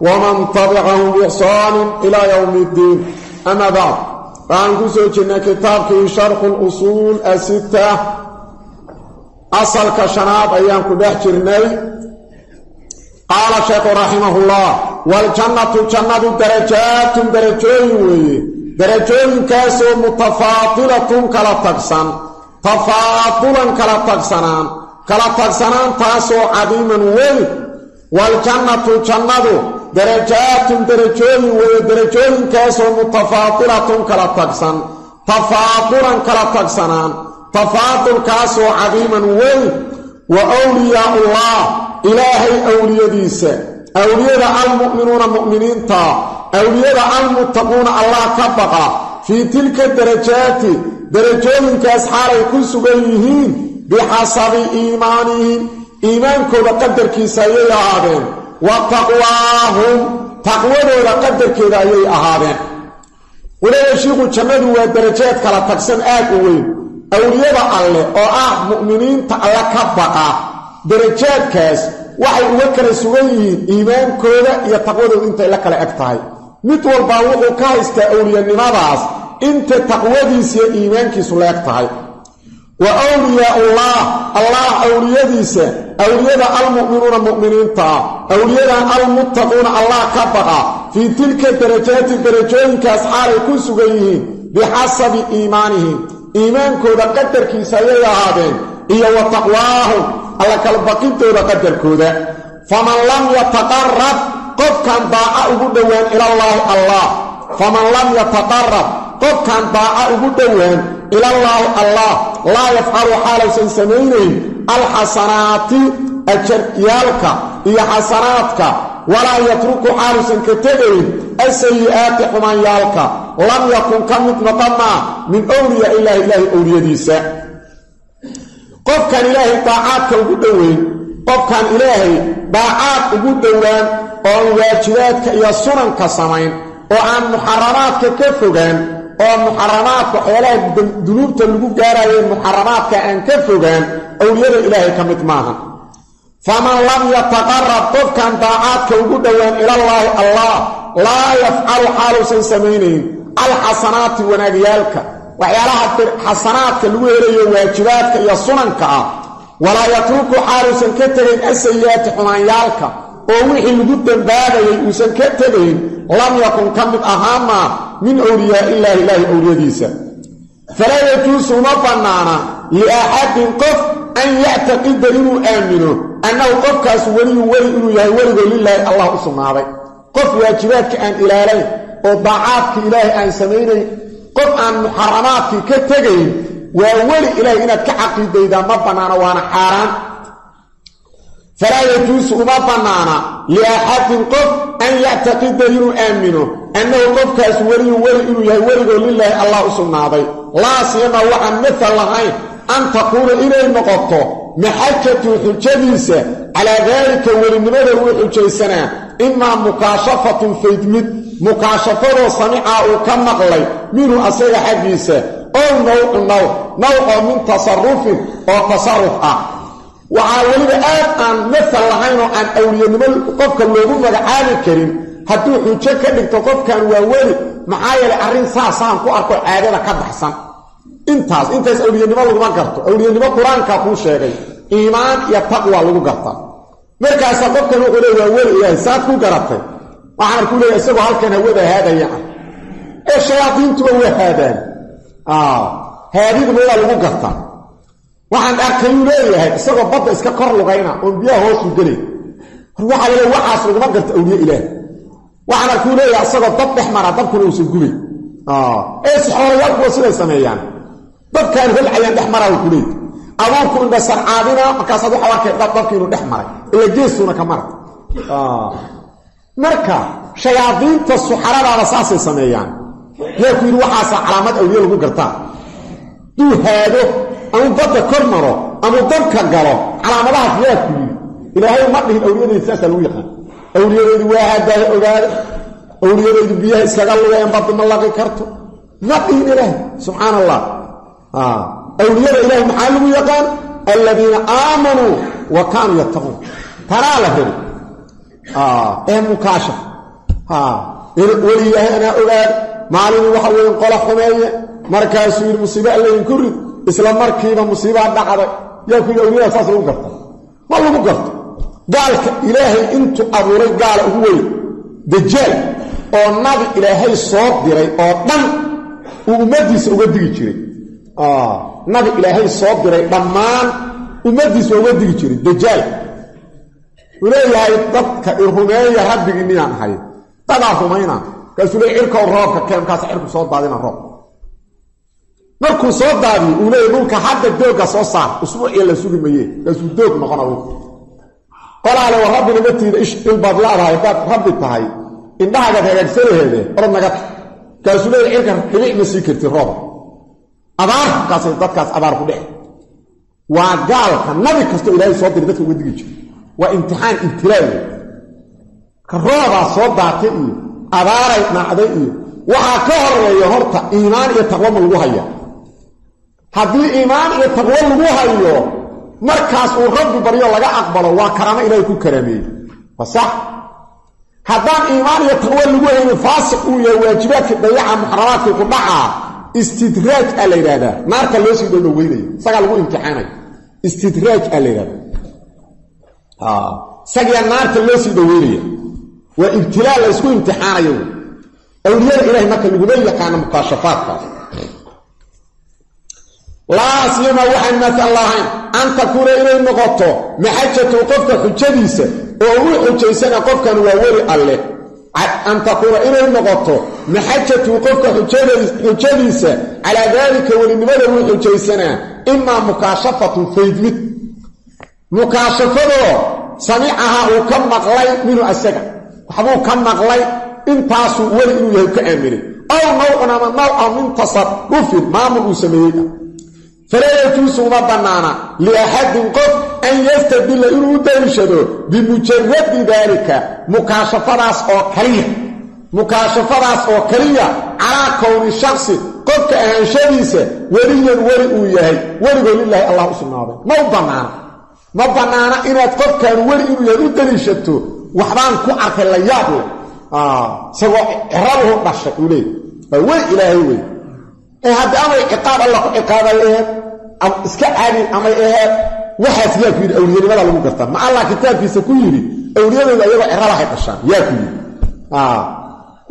ومن تبعهم بإحسان إلى يوم الدين. أما بعد فعن كسوجنا كتابك شرح الأصول الستة. أصل كشناب أيام كبحجرني قال الشيخ رحمه الله والجنة جنة درجات درجوين درجوين كاسو متفاضلة كلا تقسن تفاضلا كلا تقسنان. كلا تقسنان تاسو عظيما وين والجنة جنة darajaatun darajooyin weeye darajooyinkaasoo mutafaaqilatun kala tagsan tafaaqulan kala tagsanaan tafaaqulkaasoo cadiiman weyn wa wliyaaullaah ilaahay awliyadiisa awliyada almu'minuuna mu'miniinta awliyada almuttaquuna allah ka baqa fii tilka darajaati darajooyinkaas xaalay ku sugan yihiin bixasabi iimaanihim iimaankooda qadarkiisa ayay ahaadeen wa taqwaahum taqwadooda qadarkeeda ayay ahaadeen. Walaalow shiiku jannadu waa darajaad kala tagsan aad u weyn. Awliyada alle oo ah mu'miniinta alle ka baqa darajaadkaas waxay uga kala sugan yihiin iimaankooda iyo taqwadooda intay la kala eg tahay. Mid walbaa wuxuu ka haystaa awliyanimadaas inta taqwadiisiyo iimaankiisu la eg tahay. Wa awliyaa'ullah allah awliyadiisa awliyada almu'minuuna mu'miniinta awliyada almuttaquuna allah ka baqa fii tilka darajaati darajooyinkaas xaalay ku sugan yihiin bixasabi iimaanihim iimaankooda qadarkiisa ayay ahaadeen iyo wa taqwaahum alla kala baqintooda qadarkooda faman lam yataqarab qofkan daaca ugu dhowaan ilallaahi allah faman lam yataqarab qofkan daaca ugu dhowaan laa yafcalu xaalaysan samaynayn alxasanaati ajaryaalka iyo xasanaadka walaa yatruku xaalaysan ka tegayn asayi'aati xumaanyaalka lam yakun ka mid noqonaa min wliyaa ilaahi ilaahi owliyadiisa qofkan ilaahay daacaadka ugu dhoweyn qofkan ilaahay daacaad ugu dhowaan oon waajibaadka iyo sunanka samayn oo aan muxaramaadka ka fogaan oo muxaramaadka waxyaalaha dunuubta lagu gaarayo muxaramaadka aan ka fogaan awliyada ilaahay ka mid maaha faman lam yataqarab qofkan daacaadka ugu dhowaan ilallaahi allah laa yafcalu xaaluusan samaynayn alxasanaati wanaagyaalka waxyaalaha xasanaadka lagu helayo waajibaadka iyo sunanka ah walaa yatruku xaaluusan ka tegayn asayi'aati xumaanyaalka oo wixii lagu dembaabayay uusan ka tegayn lam yakun ka mid ahaamaa min awliyaa illaahi ilaahi owliyadiisa falaa yajuusu uma bannaana liaxadin qof an yactaqida inuu aamino annahu qofkaas weliyu weli inuu yahay weligoo lilaahi allah u sugnaaday. Qof waajibaadka aan ilaalayn oo daacaadka ilaahay aan samaynayn qof aan muxaramaadkii ka tegayn waa weli ilaahay inaad ka caqiidaydaa ma bannaana waana xaaraan falaa yajuusu uma bannaana liaxadin qof an yactaqida inuu aamino annahu qofkaas weliyu weli inuu yahay weligoo lilaahi allah u sugnaaday laa siyama waxaan matal lahayn an takuuna inay noqoto maxajatu xujadiisa calaa daalika welinimada uu xujaysanaa imaa mukaashafatun faydmid mukaashafadoo samicaa uu ka maqlay minhu asaga xaggiisa ow nawcu naw nawcoo min waxaa weliba aad aan masal lahayn oo aan awliyanimo qofka loogu magacaabi karin. Hadduu xujo ka dhigto qofkan waa weli maxaa yeelay arrin saasaan ku arko caadada ka baxsan. Intaas intaas awliyanimo laguma garto. Awliyanimo qur'aankaa kuu sheegay iimaan iyo taqwa lagu garta. Markaasa qofkan wuxuu le waa weli ilaahay saad ku garatay. Waxaan ku leeyahay isagoo halkan hawada haadaya. Ah ee shayaadiintuba waa haadaan. Haadiduma waa lagu gartaa waxaan arkayuu leeyahay isagoo badda iska kor lugayna oon biyaha hoosu gelay. Waxaa laleeya waxaas laguma garta awliye ilaah. Waxaan arkuu leeyahay isagoo dad dhex mara dabkuna uusan gubay ee sixoorayaalkuwa siday sameeyaan. Dadkaan holcayaan dhex maraa ku leey abuurku indha sarcaadina markaasaad waxa arkay dabki inuu dhex maray. Ila geesuuna ka mara. Marka shayaadiinta suxaradaada saasay sameeyaan. Yaa ku yidhi waxaasa calaamad awliye lagu gartaa. Duu أمو بطا كرمرو أمو دركا قرو على عملها خلاف كبير إلا هاي مرحل أولياء الإنساس الويقة أولياء الواحد أولياء الإنبياء إسلاقال الله ينبط من الله كارتو نقين إله سبحان الله. آه. أولياء الإله محلو يقان الذين آمنوا وكانوا يتقون. ترى لهم. آه. إيه مكاشف. آه. إيه ولي أهنا أولاد. معلوم وحول قلق مالي مركز المصيبة اللي ينكرد isla markiiba musiibaa dhacday yaa ku yidhi saas lagu garta ma lagu garto. Gaalka ilaahay intuu abuuray gaala ugu weyn. Dajaal oo nabi ilaahay soo diray oo dhan uu ummaddiisa uga digi jiray. Nabi ilaahay soo diray dhammaan ummaddiisa uga digi jiray. Dajaal. Uu leeyahay dadka i rumeeya rabbigii miyaan ahay? Dadaa rumayna kaasuu le cirkow roobka keen kaasa cirku soo daadina roob markuu soo daadiyo uu leeyahy dhulka hadda doogga soo saar. Usbuuciya la sugi maye kaasuu doog noqona qolaale war rabbi naga tiida ilbaad laadahay haddaad rabbi tahay. Indhahagaad hagaagsanaheede orod naga ta kaasuu leeyahy cirka dhibic ma sii karti rooba abaar kaasay dadkaas abaar ku dhex waa gaalka nabi kastoo ilaahay soo diray dadka uga digi jiro waa imtixaan ibtilaa wey ka roobaa soo daatay iyo abaaray dhacday iyo waxaa ka horreeya horta iimaan iyo taqwo ma lagu haya haddii iimaan iyo taqwo lagu hayo markaas uu rabbi baryo laga aqbalo waa karaamo ilaahay ku karaameeyey waa sax haddaan iimaan iyo taqwo lagu haynin faasiq uu yahay waajibaadkii dayaca muxaramaadkii ku dhacaa istidraaj aa la yidhaahdaa naarta loo sii dhowdhoweynaya isagaa lagu imtixaanaya istidraaj aa la yidhahdaa isagiyaa naarta loo sii dhoweynaya waa ibtilaa la ysku imtixaanayo awliyada ilahay marka laguma yaqaano mukaashafaadkaas maatan lahayn an takuuna inay noqoto maxajatu qofka xujadiisa oo u xujaysana qofkan waa weli alleh an takuuna inay noqoto maxajatu qofka xujadiisa calaa daalika welinimada wuu xujaysanaa imaa mukaashafatun faydmid mukaashafadoo samicahaa uu ka maqlay minhu asaga waxbuu ka maqlay intaasuu weli inuu yahay ka aaminay aw nawcun ama nawca min tasarufin maamul uu sameeyey daliishado bimujaradi daalika mukaashafadaas oo kaliya mukaashafadaas oo kaliya calaa kowni shaksi qofka ahaanshadiisa weliyan weli uu yahay weligoo lilaahi allah u sugnaaday ma u bannaana ma bannaana inaad qofkan weli inuu yahay u daliishato waxbaan ku arkay la yaab leh isagoo cirabuhu dhashay uu leey waa weli ilaahay wey ee hadda amay ciqaab alla ku ciqaabay aheed iska caadin amay aheed waxaas yaa ku yidhi awliyanimada lagu gartaa ma allah kitaabkiisa ku yidhi awliyadooda iyagoo cirabahay dhashaan yaa ku yidhi.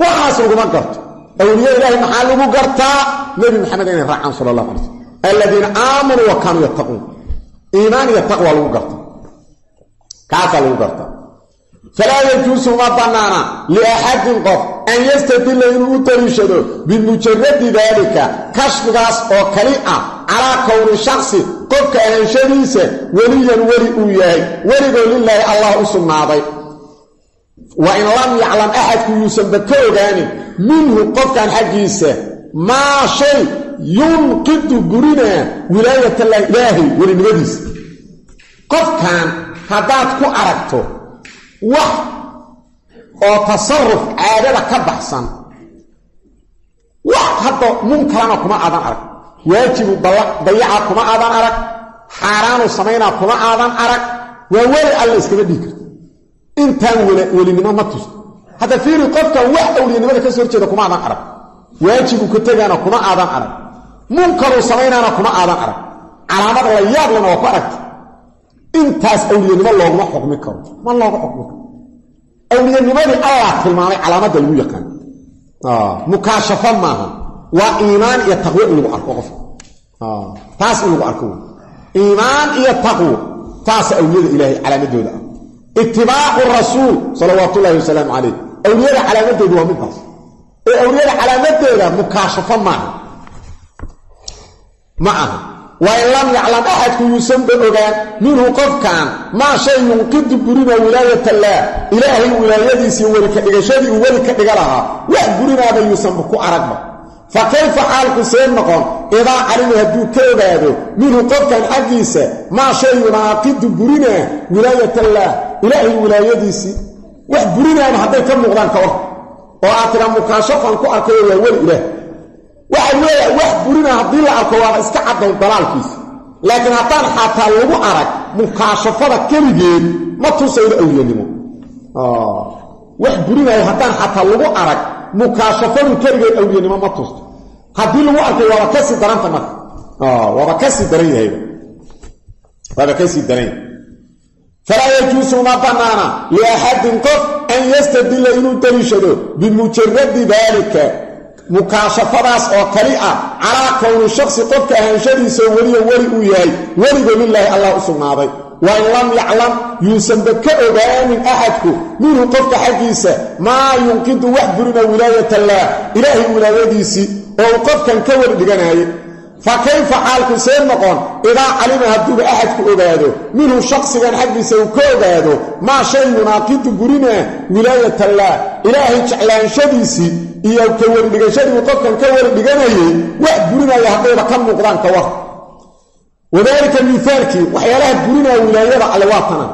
Waxaas laguma garto. Awliya ilaahay maxaa lagu gartaa nebi maxamed inay raacaan sala allahu alay slm aladiina aamanuu wa kaanuu yattaquun. Iimaan iyo taqwa lagu garta kaasaa lagu gartaa falaa yajuusu uma bannaana liaxadin qof an yastadilla inuu u daliishado bimujaradi daalika kashfigaas oo kali ah calaa kowni shaksi qofka ahanshadiisa weliyan weli uu yahay. Weligoo lilaahi allah u sugnaaday. Wa in lam yaclam axadku yuusanba ka ogaanin minhu qofkan xaggiisa maa shay yunqidu burinaa wilaayatallaahi ilaahay welinimadiisa. Qofkan haddaad ku aragto tasaruf caadada ka baxsan wax hadda munkarana kuma aadan arag waajibu dayaca kuma aadan arag xaaraanu samaynaa kuma aadan arag waa weli alla iskama dhihi karto intaan welinimo ma tusto hadda fiiri qofkan wax awliyanimada ka soo horjeeda kuma aadan arag waajibu ka tegaana kuma aadan arag munkaruu samaynaana kuma aadan arag calaamad la yaablana waa ku aragta intaas awliyanimo looguma xukmi karo ma looga xukmi karo awliyanimadii allah tilmaamay calaamadda lagu yaqaan mukaashafo maaha waa iimaan iyo taqwo in lagu arko qofka taas in lagu arko iimaan iyo taqwo taasa awliyada ilaahay calaamadooda ah itibaacu rasuul salawaatu ullahi wasalaamu calayh awliyada calaamadoodu waa midtaas ee awliyada calaamadeeda mukaashafo maaha ma aha wain lam yaclam axadku yuusanba ogaan minhu qofkan maa shay yunqidu burina wilaayatallaah ilaahay wilaayadiisii weli ka dhigashadii uu weli ka dhiga lahaa wax burinaaba yuusanba ku aragba fa kayfa xaalku see noqon? Idaa calima hadduu ka ogaado minhu qofkan xaggiisa maa shay yunaaqidu burina wilaayatallaah ilaahay wilaayadiisii wax burinaaba hadday ka muuqdaan ka war oo aad tira mukaashafan ku arkayo waa weli ilaah waxay leeyahay wax burina haddii la arko waaba iska cadday dalaalkiisa laakiin haddaan xataa lagu arag mukaashafada keligeed ma tusaydo awliyanimo wax burinaayo haddaan xataa lagu arag mukaashafadu keligeed awliyanimo ma tusto haddii lagu arkay waaba ka sii daranta marka. Waaba ka sii daran yahayba waaba ka sii daran yahay. Falaa yajuusu ma bannaana liaxadin qof an yastadilla inuu daliishado. Bimujaradi daalika mukaashafadaas oo kali ah calaa kowni shaksi qofka ahaanshadiisa weliya weli uu yahay weliga lilaahi allah u sugnaaday. Wain lam yaclam yuusanba ka ogaanin axadku minhu qofka xaggiisa maa yunqidu wax burina wilaayatallaah ilaahay wilaayadiisii oo uu qofkan ka weli dhiganaayay fa kayfa xaalku see noqon? Idaa calima hadduuba axadku ogaado minhu shaksigan xaggiisa uu ka ogaado maa shay yunaaqidu burina wilaayatallaah ilaahay jeclaanshadiisii iyo ka weli dhigashadii uu qofkan ka weli dhiganayay wax burinaya haddayba ka muuqdaan ka war. Wadaalika miaalkii waxyaalaha burinaya wilaayada alle waa tana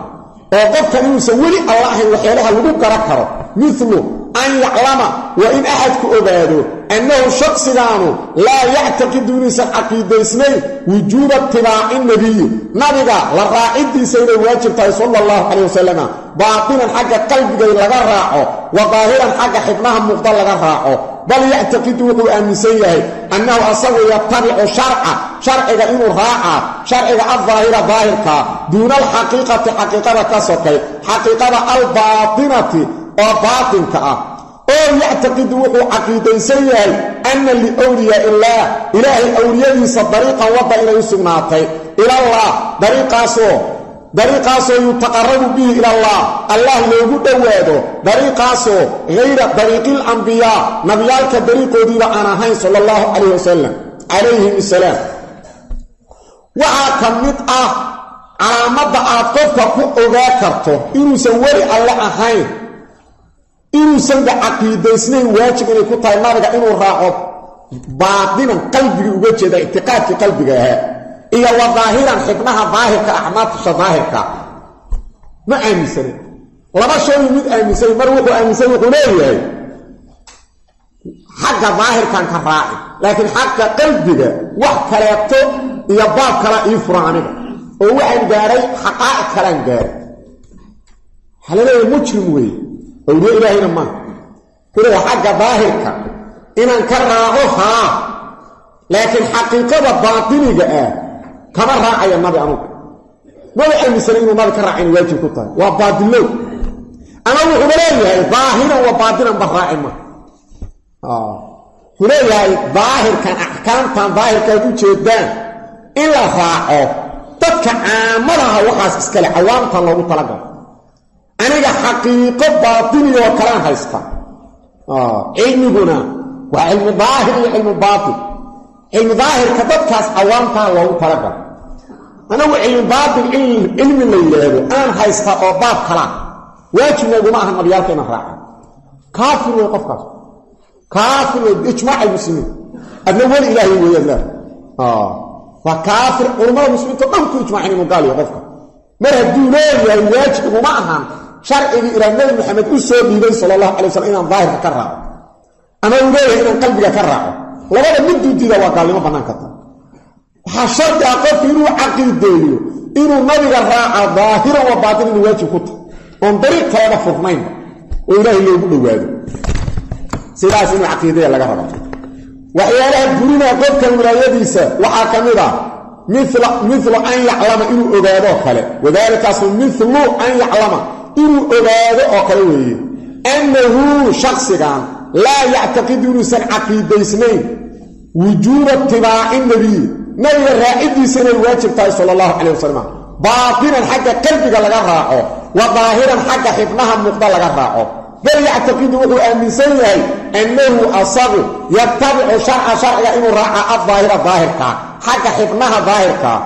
oo qofkan inuusan weli alla ahayn waxyaalaha lagu garan karo milu an yaclama waa in axadku ogaado laa yactaqidu inuusan caqiidaysnayn wujuuba itibaaci nabiyi nabiga la raacidiisa inay waajib tahay sala allahu calayh wasalama baatinan xagga qalbigay laga raaco wa daahiran xagga xibnaha muuqda laga raaco bal yactaqidu wuxuu aaminsan yahay annahu asagu yatabicu sharca sharciga inuu raacaa sharciga aldaahira daahirkaa duuna alxaqiiqati xaqiiqada ka sokay xaqiiqada albaatinati ah oo yactaqidu wuxuu caqiidaysan yahay anna liwliyaa illaah ilaahay awliyadiisa dariiqan wadda inay u sugnaatay ilallah dariiqaasoo dariiqaasoo yutaqarabu bihi ilallah allah loogu dhowaado dariiqaasoo hayra dariiqil ambiyaa nabiyaalka dariiqoodiiba aan ahayn sala allahu calayh wasalam calayhim asalaam waxaa ka mid ah calaamadda aad qofka ku ogaa karto inuusan weli alle ahayn inuusanba caqiidaysnayn waajib inay ku tahay nabiga inuu raaco baatinan qalbigii uga jeeda ictiqaadkii qalbiga ahaa iyo wa daahiran xibnaha daahirka axmaadtusha daahirka ma aaminsanin laba shayu mid aaminsan mar wuxuu aaminsan wuxuu leeyahay xagga daahirkan ka raaci laakiin xagga qalbiga wax kaleeto iyo baab kala ii furan aniga oo waxaan gaadhay xaqaa'iq kalaan gaaray waxaa la leeyahay mujrim weeye awliye ilaahayna maaha kuleeya xagga daahirka inaan ka raaco haa laakiin xaqiiqada baatiniga ah kama raacaya nabi anugu maba aaminsana inuu nabi ka raaca ina waajib ku tahay waa baadilow ama wuxuuba leeyahay daahiran wa baatinan ba raaci ma wuxuu leeyahay daahirkan axkaamtan daahirkaad u jeedaan in la raaco dadka caamadaha waxaas iskale cawaamtan loogu talagalo aniga xaqiiqo baatinioo kalaan haysta cilmiguna waa cilmi daahir iyo cilmi baatin cilmi daahirka dadkaas cawaamtaa loogu talagalo anagu cilmi baatin cilmi la yidhaahdo aan haysta oo baab kalaa waajibnooguma aha nabiyaalka inaan raaca kaafir wey qofkaas kaafir wey ijmaac almuslimiin adna weli ilaahay weeyaan laa waa kaafir culammada muslimiinto dhan ku ijmaacin inuu gaaliyo qofka mar hadduu leeyahay waajib iguma ahan sala allahu alay wasalam inaan daahirka ka raaco ama uu leeyahay inaan qalbiga ka raaco labada miduu diida waa gaalnimo bannaan karta waxaa shardi ah qofku inuu caqiideeyo inuu nabiga raaca daahiran wa baatin inuu waajib ku tahay oon dariiq kaleba furnaynba oo ilaahay loogu dhowaado sidaas inuu caqiidaya laga raba waxyaalaha burinaa qofkan wilaayadiisa waxaa ka mid ah milu an yaclama inuu ogaadoo kale wadaalikaasu milu an yaclama inuu ogaado oo kale weeye annahu shaksigan laa yactaqidu inuusan caqiidaysnayn wujuuba itibaaci nabiyi nabiga raacidiisa inay waajib tahay sala allahu calayh wasalam baatinan xagga qalbiga laga raaco wa daahiran xagga xibnaha muuqda laga raaco bal yactaqidu wuxuu aaminsan yahay annahu asagu yatabicu sharca sharciga inuu raaca addaahira daahirkaa xagga xibnaha daahirkaa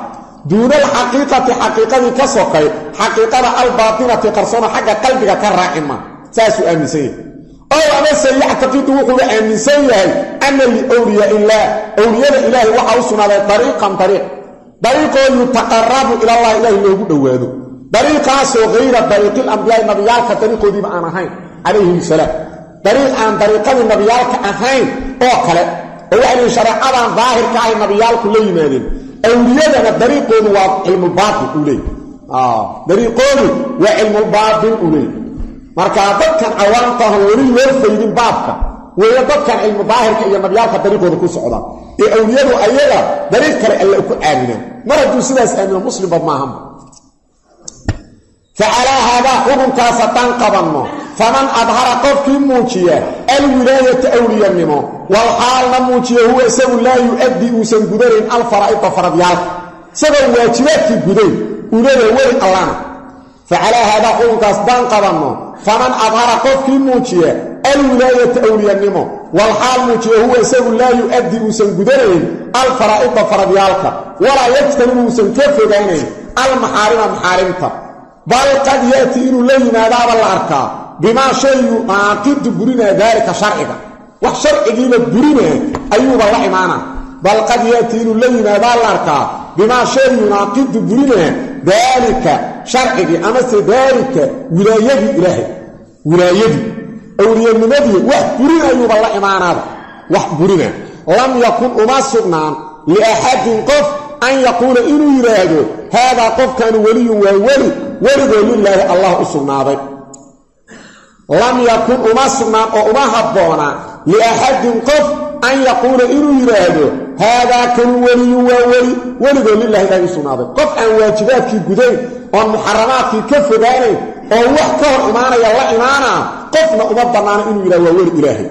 دون الحقيقة حقيقة كسوك حقيقة الباطنة قرصونا حقا قلبك كالرحمة سأسو أمسي أو أنا سيعتقد وقل أمسي أن أولياء الله. أولياء الله وحاوسنا طريقا طريق. طريق يتقرب إلى الله إله اللي هو طريقا سو غير طريق الأنبياء نبيالك طريق دي معنا عليه السلام. طريق عن طريق النبيالك أهين أوكلا وعلي شرعنا ظاهر كاي نبيالك ليمانين أوليادنا دريقون وعلم الباطل أولي. آه، دريقون وعلم الباطل أولي. مركا ضدك عوام طهوري ورسي من بابك ويضدك علم باهرك إيا مبيعك دريقون كل سعودة إيه أولياد وأيالا دريقك لألأكو آمنا مرد سلاس آمنا مسلم بما همه facalaa haadaa xukunkaas haddaan qabanno faman adhara qofkii muujiya alwilaayata awliyanimo wal xaalna muujiya huwa isagu laa yu-addii uusan gudanayn alfaraa'ida faradyaalka isagoo waajibaadkii gudayn uu leeyahay weli allana facalaa haadaa xukunkaas haddaan qabanno faman adhara qofkii muujiya alwilaayata awliyanimo wal xaal muujiya huwa isagu laa yu-addii uusan gudanayn alfaraa'ida faradyaalka walaa yajtanibu uusan ka fogaynayn almaxaarima maxaarimta بل قد يأتينو لينا باب العركة بما شيء عاقد برنا ذلك شرعك. وحشر إجيب برنا أيوب الله معنا بل قد يأتينو لينا باب العركة بما شيء عاقد برنا ذلك شرعك. أمس ذلك ولاية إلهي. ولاية. أولي من نبي وحد برنا أيوب الله معنا وحد برنا لم يكن أماسرنا لأحد قف أن يقول إنو يراجو هذا قف كان ولي وولي ورغوي الله الله أسناده. لم يكن وما سمع أو ما حبونا لأحد قف أن يقول يريد هذا كل ولي ولي ورغوي الله الله أسناده. قف أن واجباتك غدي أو محرمات في كف داري أو وحكر إمانا يا لا إمانا. قف ما ابا بنان ان يريد ولي الله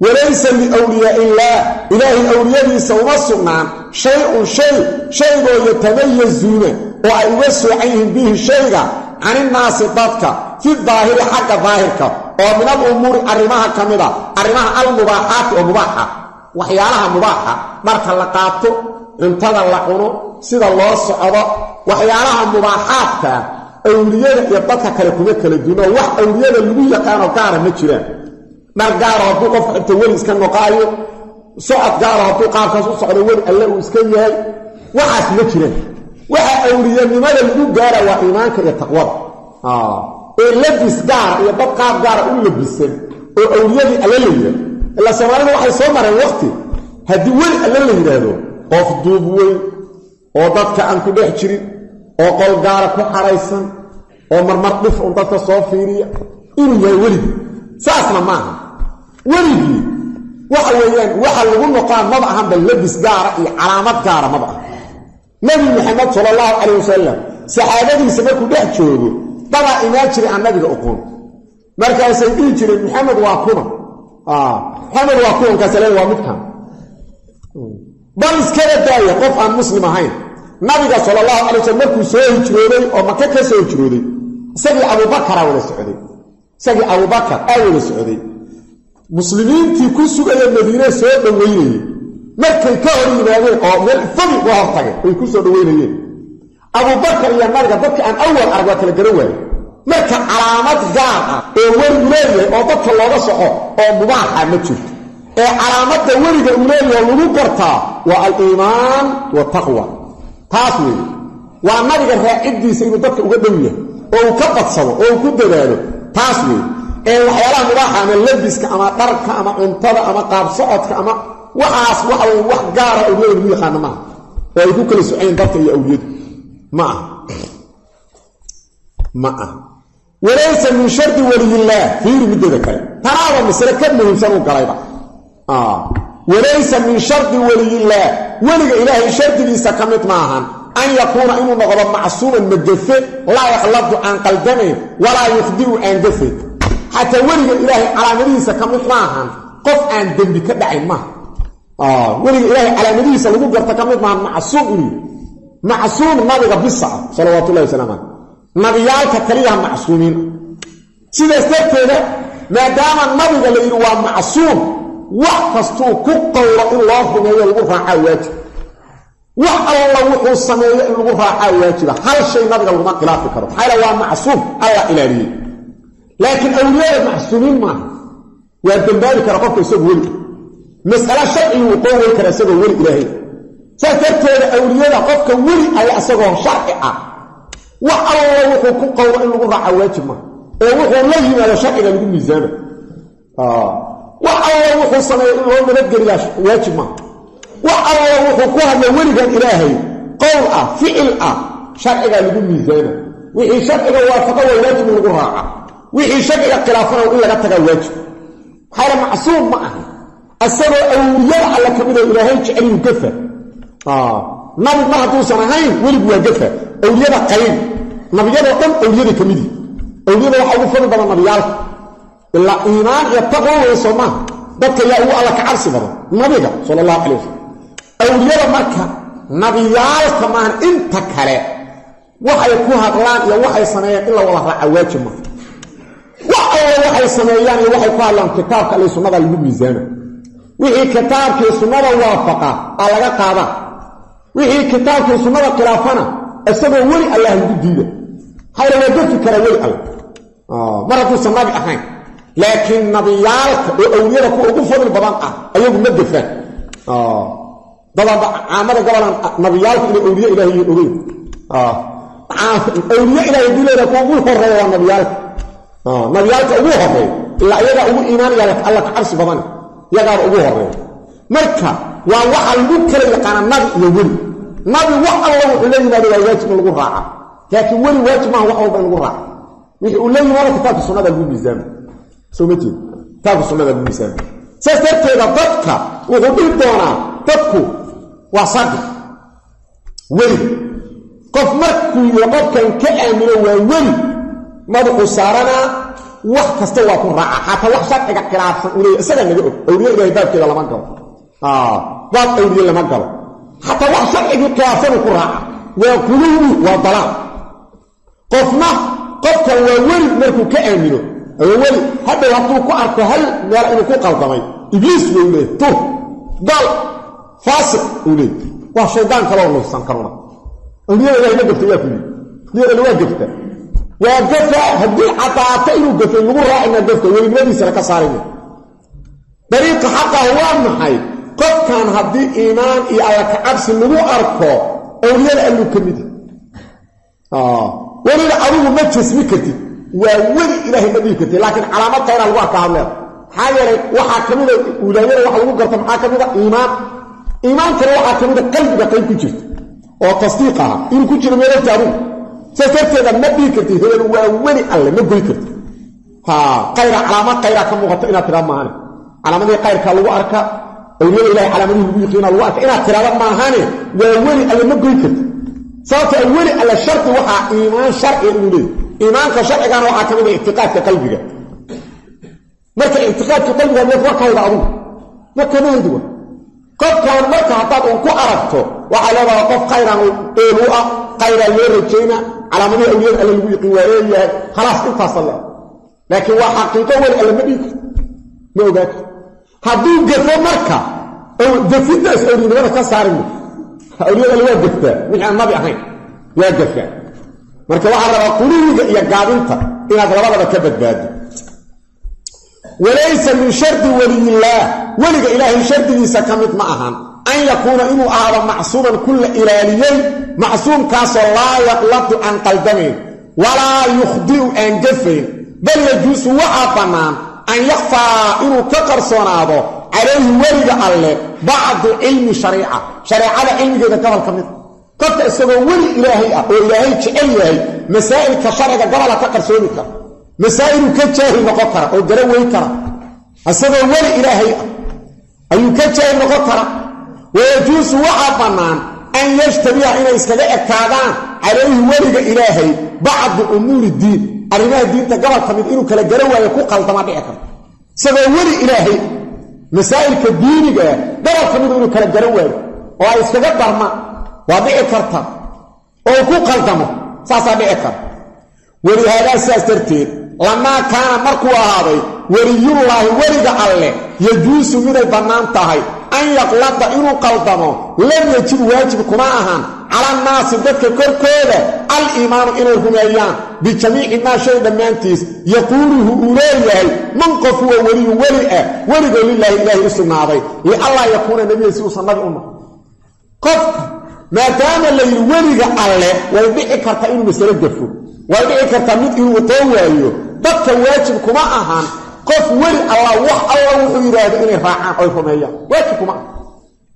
وليس لأولياء الله. إله الأولياء سوى الصمان شيء شيء. شيء يتميزونه وأي وسوا عين به شيئا عن الناس ضدك في الظاهر حق ظاهرك ومن الأمور أرماها كاملة أرماها المباحات ومباحة وحيالها مباحة مركا لقاتو انتظر لقنو سيد الله الصعب وحيالها مباحات أولياء يبطك لكمك للدنيا وح أولياء اللي كانوا كارا مجرين مركا ربوك فأنت وليس كان مقايو سعد قارا ربوك قارا سعد وليس كان مقايو وحاس مجرين waxa awliyanimada lagu gaara waa iimaanka iyo taqwada. Ee labis gaara iyo dad qaab gaara u labisan oo awliyadii alle la yidhahdo ilaa soomaalida waxay soo mareen waqti. Haddii weli alle la yidhaahdo qof duub weyn oo dadka aan ku dhex jirin oo qol gaara ku xaraysan oo marmar dhif un dadka soo fiiriya inuu yahay weligii saasna maaha weligii waxa weeyaan waxa lagu noqaan maba ahanba labis gaara iyo calaamad gaara maba aha nebi maxamed sala allahu calayh wasalam saxaabadiisa markuu dhex joogo dabaa imaan jiray aan nabiga uqoon markaasay dhihi jireen maxamed waa kuma maxamed waa kuwan waa midkan bal iskaba daaya qof aan muslim ahayn nabiga sala allahu calay wasalam markuu soo hijrooday oo maka ka soo hijrooday isagii abubakaraa wada socday. Isagii abubakar aa wada socday. Muslimiintii ku sugaya madiine soo dhoweynayey markay ka hor yimaadeen oo meel fagi uga hortageen way ku soo dhoweynayeen abubakar iyo nabiga dadka aan awal arag waa kala garan waaye marka calaamad gaar ah oo weligu leeyahay oo dadka looga soco oo mubaaxa ma jirto. Ee calaamadda weliga uu leeyaho lagu gartaa waa aliimaan wataqwa taas weeye waa nabiga raaciddiisa inuu dadka uga dhow yahay oo uu ka badsado oo uu ku dadaalo. Taas weeye ee waxyaalaha mubaaxa ama labiska ama dharka ama cuntada ama qaab socodka ama وحاس وحو وح جار أولياء مي خانما ويكون كل سعين يا أولياء. ما. ما. وليس من شرط ولي الله. فير مدة ذكر. ترى من سرك من إنسان وقريبا آه. وليس من شرط ولي الله. ولي إله شرط ليس كمت معهم أن يكون إنه نغض معصوما مدفع لا يخلط عن قلدمه ولا يخدر عن دفع حتى ولي إله على مريسة كمت معهم قف عن دم بكدع معه weliga ilaahay calaamadihiisa lagu garto ka mid maahan macsuum inuu macsuum nabiga bisa ah salawaatullahi wasalaamu caleyh nabiyaalka kaliyaha macsuumiin. Sidaas darteeda maadaama nabiga la yidhi waa macsuum wax kastuu ku qowlo in loo rumeeyo lagu raacaa waajib. Wax alla wuxuu sameeyo in lagu raacaa waajiba hal shay nabiga laguma khilaafi karo. Maxaa yale waa macsuum alla ilaaliyey laakiin awliyada macsuumiin maaha. Waa dembaabi kara qofka isagoo weli mas'alo sharcigu uu qoowey kara isagoo weli ilaahay. Saas darteeda awliyada qofka weli alle isagoo sharci ah. Wax alla wuxuu ku qowlo in lagu raaca waajib maaha ee wuxuu la yimaado sharciga lagu miisaama wax alla wuxuu sameeya in loo nabadgeliyaa waajib maaha wax alla wuxuu ku hadla weligan ilaahay qowl ah ficil ah sharcigaa lagu miisaama wixii sharciga waafaqa waa waajib in lagu raaca wixii sharciga khilaafana in laga tagaa waajib. Maxayla macsuum ma aha السبع أولياء على كبيرة إلهي كأن يقفى آه. ما ما هتو سرعين ولي بوا قفى أولياء قيم نبي جاء وقم أولياء كمدي أولياء وحاول فرد بلا نبي يعرف إلا إيمان يتقوى ويسوما بك يا هو على كعرس برا ما بيجا صلى الله عليه وسلم. أولياء مكة. نبي يعرف كمان إنت كلا وحي كوها قلان يا وحي صنايا إلا والله رأى واجمه وحي صنايا يا وحي قلان كتابك ليسوا مدى الميزانه wixii kitaabkii sunnada waafaqa aa laga qaadaa wixii kitaabkii sunnada khilaafana isagoo weli allah lagu diida. Hayla waa gafi karaa weli alle mar hadduusan nabi ahayn laakiin nabiyaalka oo awliyada kuwa ugu fadli badan ah ayagu ma gafaan dadaba caamada gobolan nabiyaalku inay awliye ilaah yihiin ogeyn. Awliye ilahay haddii leedaha ugu horreeya waa nabiyaalka. Nabiyaalka ugu horreeya ilaa iyagaa ugu iimaanaya alla ka cabsi badan iyagaaba ugu horreeya marka waa waxa lagu kala yaqaana nabi iyo weli. Nabi wax alla wuxuu la yimaado waa waajib in lagu raaca. Laakiin weli waajib maaha wax walba in lagu raaca. Wixii uu la yimaado kitaabka sunnada lagu miisaama soo ma jeed? Kitaabka sunnada lagu miisaama saas darteeda dadka wuxuu dhihi doonaa dadku waa saddex weli. Qof markuu iyo qofkan ka aamino waa weli. Madaxuu saaranaa wax kasta waa ku raaca. Xataa wax sharciga khilaafsan uu leeya isagaa naga og. Awliye ilahay baabkeeda lama galo. Baab awliye lama galo. Xataa wax sharcigii khilaafsanuu ku raaca waa quluwi waa dalaal. Qofna qofkan waa weli markuu ka aamino weli hadhow hadduu ku arko hal meel inuu ku qaldamay ibliis buu leey tur gal faasiq uu leey waa shaydaan kaloo nuufsan karuna awliyada ilahay ma gafta waa ku yidhi awliyadana waa gafta waa gafa haddii cadaato inuu gafay lagu raacina gafta welinimadiisana ka saarayna dariiqa xaqah waa maxay? Qofkan haddii iimaan iyo alla ka cabsi lagu arko awliyada alluu ka mid weliba adigu ma jasmi kartid. Waa weli ilaahay ma dhihi kartid laakiin calaamad tayna lagu arka hadleeda maxaa yeelay waxaa ka mida wilaayada waxa lagu garta maxaa ka mida iimaan. Iimaankana waxaa ka mida qalbiga qayb ku jirta oo tasdiiq aha inuu ku jiro meelata adigu saas darteeda ma dhihi kartid hebel waa weli alle ma goy kartid. Qayra calaamad qayra ka muuqato inaad tiraa maahane. Calaamadii qayrkaa lagu arka awliyada ilahay calaamadihii lagu yiqiina lagu arka inaad tiraada maahane waa weli alle ma goy kartid. Sababta weli alle shardi waxaa iimaan sharciga inuu leeyahy iimaanka sharcigana waxaa ka mid a ictiqaadka qalbiga. Marka ictiqaadka qalbiga meed waa kahayda adugu. Ma kamahaydi wa qofkan marka haddaad un ku aragto waxaa leedaha qof khayraan eelu ah khayraa loo rajayna calaamadihii awliyada alle lagu yiqiin waa leeyahay khalaas intaasa le laakiin waa xaqiiqo weli alle ma dhigi karto. Ma ogaa karto. Hadduu gafo marka gafidaas awliyanimada ka saarima awliyada alle waa gaftaa? Wixii aan nabi ahayn waa gafaa marka waxaa rabaa quluwiga iyo gaabinta inaad labadaba ka badbaado. Walaysa min shardi weliyillaah weliga ilaahay shardigiisa ka mid ma ahan أن يكون إنه أعلم معصوما كل إلاليين معصوم كاس الله يقلط عن قلبه ولا يخضيه أن جفه بل يجوس وعطنا أن يخفى إنه كقرصون هذا عليه ورق الله بعض علم شريعة. شريعة علم جيدة قبل كمية قد تأسوه ولي إلهي وإلهي كإلهي مسائل كشرق قبل كقرصونك مسائل كتاهي مقفرة أو دروي كرة أسوه ولي إلهي. أي كتاهي مقفرة wayajuusu waxaa bannaan an yashtabiha inay iskaga ekaadaan calayhi weliga ilaahay bacdu umuuri diin. Arrimaha diinta gobol ka mid inuu kala gara waayo ku qaldama dhici karto isagoo weli ilaahay masaa'ilka diinigaa gobol ka midu inuu kala gara waayo oo ay iskaga darmaan waa dhici karta. Oo ku qaldamo saasaa dhici karta. Welihaadaa sidaas darteed lamaa kaana markuu ahaaday weliyullaahi weliga alleh yajuusu miday bannaan tahay an yaqlada inuu qaldamo lam yajib waajib kuma ahan cala annaasi dadka korkooda al-iimaanu inay rumeeyaan bijamiici maa shay dhammaantiis yaquuluhu uu leeyahay man qof huwa weliyu weli ah weligoo lilaahi ilaahi u sugnaaday lianlaa yakuuna nebiya si uusan nabi u noqon qofka maadaama la yidhi weliga alle way dhici kartaa inuu masalo gafo way dhici kartaa mid inuu watoo waayo dadka waajib kuma ahan qof weli allah wax alla wuxuu yidhaahdo inay raacaan oy rumeeyaan. Waajib kuma.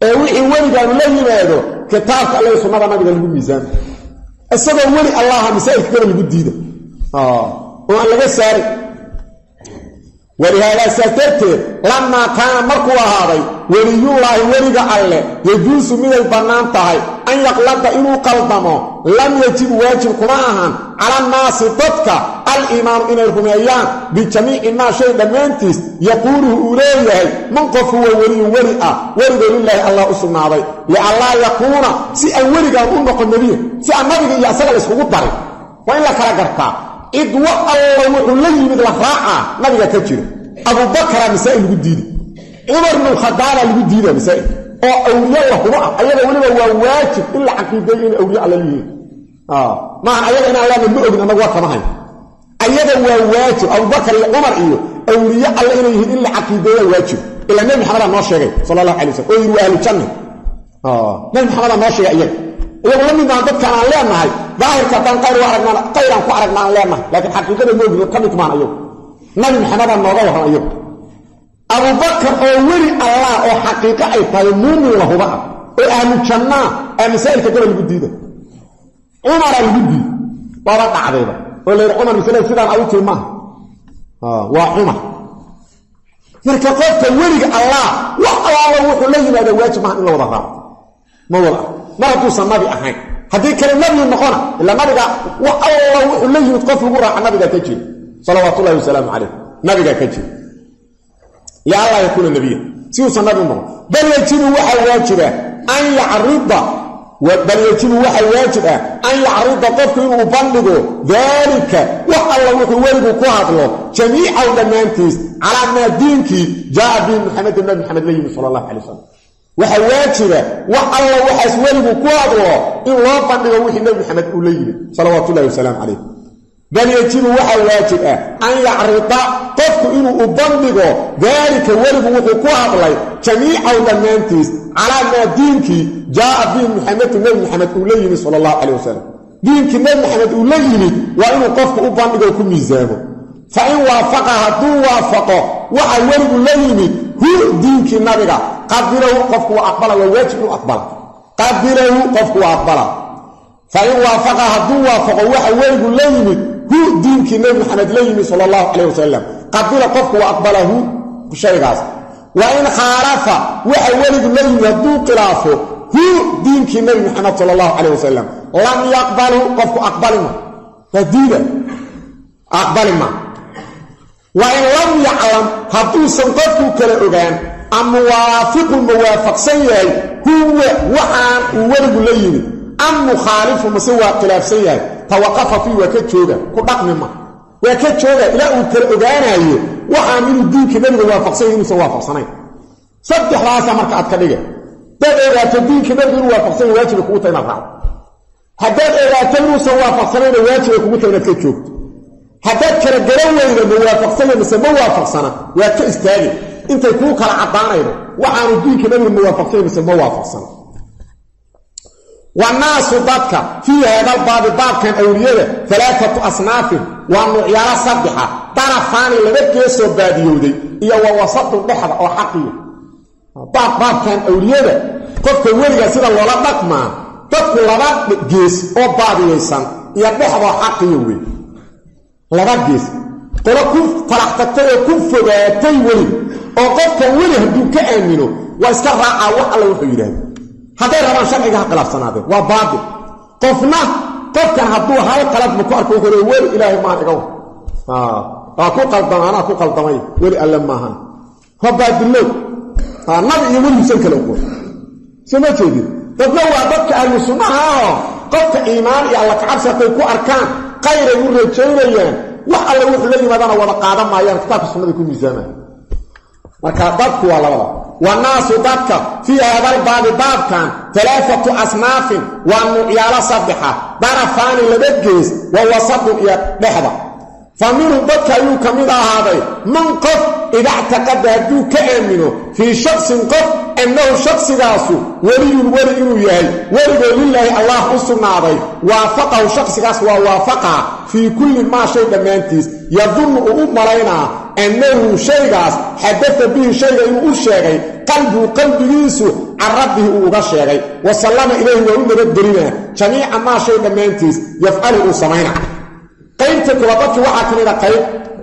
Ee wixii weligaanu la yimaado kitaabka alle sunnada nabiga lagu miisaamo isagoo weli allaha masaa'ilka gaba lagu diida oo aan laga saarin miday bannaan tahay an yaqlada inuu qaldamo lam yajib waajib kuma ahan cala annaasi dadka al-iimaanu inay rumeeyaan bijamiici maa shay dhammaantiis yaquuluhu uu leeyahay man qof huwa weliyun weli ah weligoo lilaahi allah u sugnaaday lianlaa yakuuna si aan weligaan u noqon nebiya si aan nabiga iyo asaga la iskugu darin waa in la kala gartaa إذ وقلوا لهم الرفاعة نبي كتير أبو بكر مسائل قديني عمر بن الخطاب قديني مسائل. أو أولياء الله. رأى أيضا ولما هو واجب. إلا عقيدة إلا أولياء على اليه آه. ما أيضا أنا أولا من بؤمن أنا واقع معي أيضا هو واجب. أبو بكر يا عمر إيه؟ أولياء على اليه إلا عقيدة إلا واجب. إلا نبي حمد الله ناشي صلى الله عليه وسلم. أولي وأهل الجنة. آه. نبي حمد الله ناشي أيضا. U aragnaan qayraan ku aragna aan leenahay laakiin xaqiiqada ma ogin ka mid maan ayagu nabi maxamedaa nooga warran iyagu abubakar oo weli allah oo xaqiiqo ay tahay muumin lahuba ah oo ahlu jannaa aa masaa'ilka gaba lagu diida cumaraa lagu diida waaba dhacdayba oo la yidhi cumar masalada sidaan adu tiri maaha waa cumar marka qofka weliga allah wax allaala wuxuu la yimaada waajib maaha in la wada raaco ma wada ما تسمى بأهين هذه كلمة نبي المخونة إلا نبي وحوه وحوه يتقف القرى عن نبي كتير صلوات الله وسلام عليه نبي كتير يا الله يكون النبي سيسمى بأهين بل يتنو وحوه واجبه أن يعرض بل يتنو وحوه واجبه أن يعرض طفل وبلغه ذلك وحوه وحوه وحوه جميع أولا على ما دينك جاء به محمد النبي محمد صلى الله عليه وسلم waxaa waajiba wax alla waxaas weligu ku hadlo in loo bandhigo wixii nebi maxamed uu la yimid salawaatu ullahi wasalaamu calayh bal yajibu waxaa waajib ah an yacrida qofku inuu u bandhigo daalika weligu wuxuu ku hadlay jamiicaw dhammaantiis calaa maa diinkii jaaa bihi muxamedin nebi maxamed uu la yimid sala allahu calay wasalam diinkii nebi maxamed uu la yimid waa inuu qofku u bandhigo ku miisaamo fa in waafaqa hadduu waafaqo waxa weligu la yimid hu diinkii nabiga qabilahu qofku waa aqbala waa waajib inuu aqbala qabilahu qofku waa aqbala fa in waafaqa hadduu waafaqo waxa weligu la yimid hu diinkii nebi maxamed la yimid sala allahu calayh wasalam qabila qofku waa aqbalahu shaygaas wa in khaalafa waxa weligu la yimid hadduu khilaafo hu diinkii nebi wasalam lam yaclam hadduusan qofku kala ogaan ama muwaafiqu muwaafaqsan yahay huwa waxaan uu weligu la yimid am mukhaalifu mase waa khilaafsan yahay tawaqafa fii waa ka jooga ku dhaqmi ma. Waa ka jooga ilaa uu kala ogaanaayo waxaan inuu diinka nebiga waafaqsan yahy inuusan waafaqsanayn. Saddexdaasa marka aad ka dhige. Haddaad ogaato diinka nebiga inuu waafaqsan yahy waajiba kugu tahay inaad raacdo ogaato inuusan waafaqsanayna waajiba kugu joogto haddaad kala garan weyda ma waafaqsanya mise ma waafaqsana waad ka istaagi intay kuu kala caddaanaydo waxaanu diinka nebiga ma waafaqsanya mise ma waafaqsana wanaasu dadka fii haadalbaabi baabkan awliyada alaaatu asnaafin waa nuucyaalo saddexa darafaani laba geesoo baadiyowday iyo wa wasatun dhexda oo xaqiya baab baabkan awliyada qofka weliga sida loola dhaqmaa dadku laba gees oo baadiyaysan iyo dhexdoo xaqiya wey laba gees qolo ku talax tagtay oo ku fogaatay weli. Oo qofkan weli hadduu ka aamino waa iska raacaa wax alla wuxuu yidhaahda hadday rabaan sharciga ha khilaafsanaadeen. Waa baatil. Qofna qofkan hadduu hal qaladba ku arko wuxuu weli ilaahay maan iga war waa ku qaldama anaa ku qaldamay. Weli alle maahan waa baadilow nabi iyo weligiisan kale uqoon soo jeedin. Dadna waa dadka ahlu sunnaha qofka iimaan iyo alla kacabsi hadday ku arkaan خير الرجالين وحل وحل الذي بدنا ولا قادم ما ينكتب سنه كل زمان وكبك ولا ولا والناس ذاك في هذا الباب باب كان ثلاثة أصناف. وان يا لا صبحة. بارفان لبجس ووسط يا لحظه fa minhum dadka ayuu ka mid ahaaday man qof idactaqada hadduu ka aamino fii shaksin qof annahu shaqsigaasu weliyun weli inuu yahay weligoo lilaahi allah u sugnaaday waafaqahu shaqsigaas waa waafaqaa fii kulli maa shay dhammaantiis yadunnu uu u malaynaa annahu shaygaas xadada bihi shayga inuu u sheegay qalbigu qalbigiisu can rabbihi uu uga sheegay wa sallama ilayhi waa u nabadgelinaa qaybta kula dadkii waxaa ka mida qayb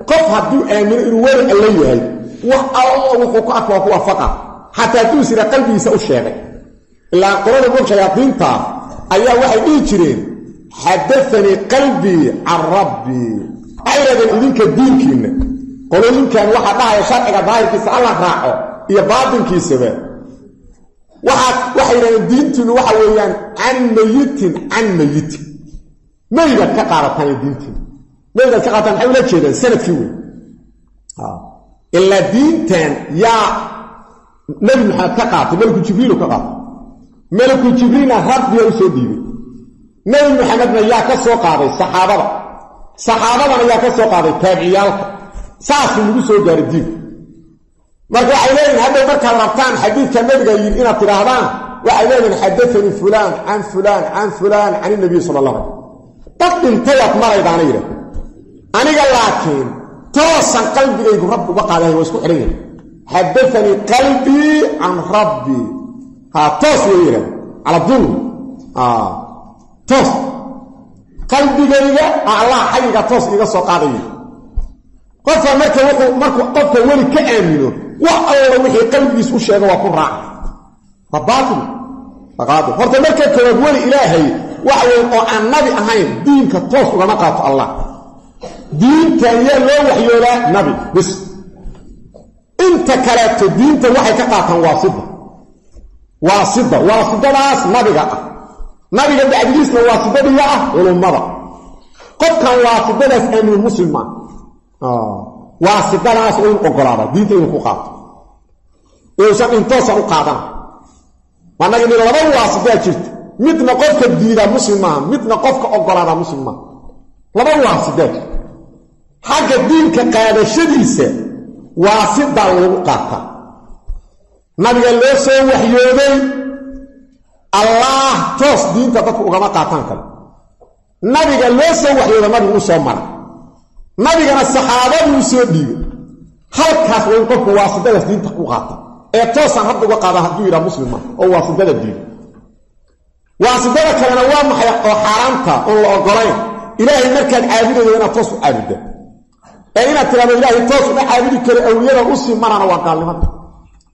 qof hadduu aamino inuu weli alla yahay wax alla wuxuu ku arka waa ku waafaqa xataa hadduu sira qalbigiisa u sheegay ilaa qolada mog shayaadiinta ayaa waxay dhihi jireen xadaanii qalbii can rabbii waxay yidhahdeen idinka diinkiinna qolooyinkan waxaa dhahaya sharciga daahirkiisa alla raaco iyo baatinkiisaba waxay yidhahdeen diintiinu waxa weeyaan can mayitin can mayitin maydaad ka qaadataan diintiina maydaad ka qaadataan maxay ula jeedaan sannadkii wey ilaa diintan yaa nebi maxamed ka qaatay meliku jibriilu ka qaatay. Meliku jibriilna rabbiga u soo dhiibay maxamedna yaa ka soo qaaday saxaabada. Saxaabadana yaa ka soo qaaday taabiciyaalka. Saasuu lagu soo gaaray diinku marka waxay leeyihiin hadday markaad rabtaan xadiidka nabiga yidhi inaad tidhaahdaan waxay leeyihiin xadaanii fulaan can fulaan can fulaan can inabiy sala allah alay dad dhintayaad maraydaana yidhah aniga laakiin toosan qalbigaygu rabbi uga qaadahay waa isku xidhan yahay. Xadaanii qalbii can rabbii ha toos way yidhah cala toos. Qalbigayga allah xayiga toos iiga soo qaadaya qofka marka wuxuu markuu qofka weli ka aamino wax alla wixii qalbigiis u sheega waa ku raaca waa baatil. Aqaadi horta marka koowaad weli ilaahay wax weyn oo aan nabi ahayn diinka toos ugama qaato allah diintan yaa loo waxyoodaa nabi. Bis inta kaleeto diinta waxay ka qaataan waasida. Waasida. Waasidadaas nabiga ah. Nabiga bacdigiisna waasidadiga ah culummada. Qofkan waasidadaas aaminu muslim maa waasidadaas inu ogolaada. Diinta inuu ku qaato. Uusan intoosan u qaadana annaga ni laba waasidaa jirta midna qofka diidaa muslim midna qofka ogolaada muslim laba waasidaa jirta xagga diinka qaadashadiisa waasidaa lagu qaataa. Nabiga loo soo waxyooday allaah toos diinta dadku ugama qaataan kale nabiga loo soo waxyooda nabigu u soo mara nabigana saxaabaduu soo dhiibay. Halkaas waa in qofku waasidadaas diinta u qaata ee toosaan hadda uga qaada hadduu yidhaha muslim maaha oo waasidada diido waasidada kalena waa maxay oo xaaraamta oon la ogolayn ilaahay markaad caabudayo inaad toos u caabudda ee inaad tidhahdo ilaahay toos uma caabudi karo awliyada u sii marana waa gaalnimada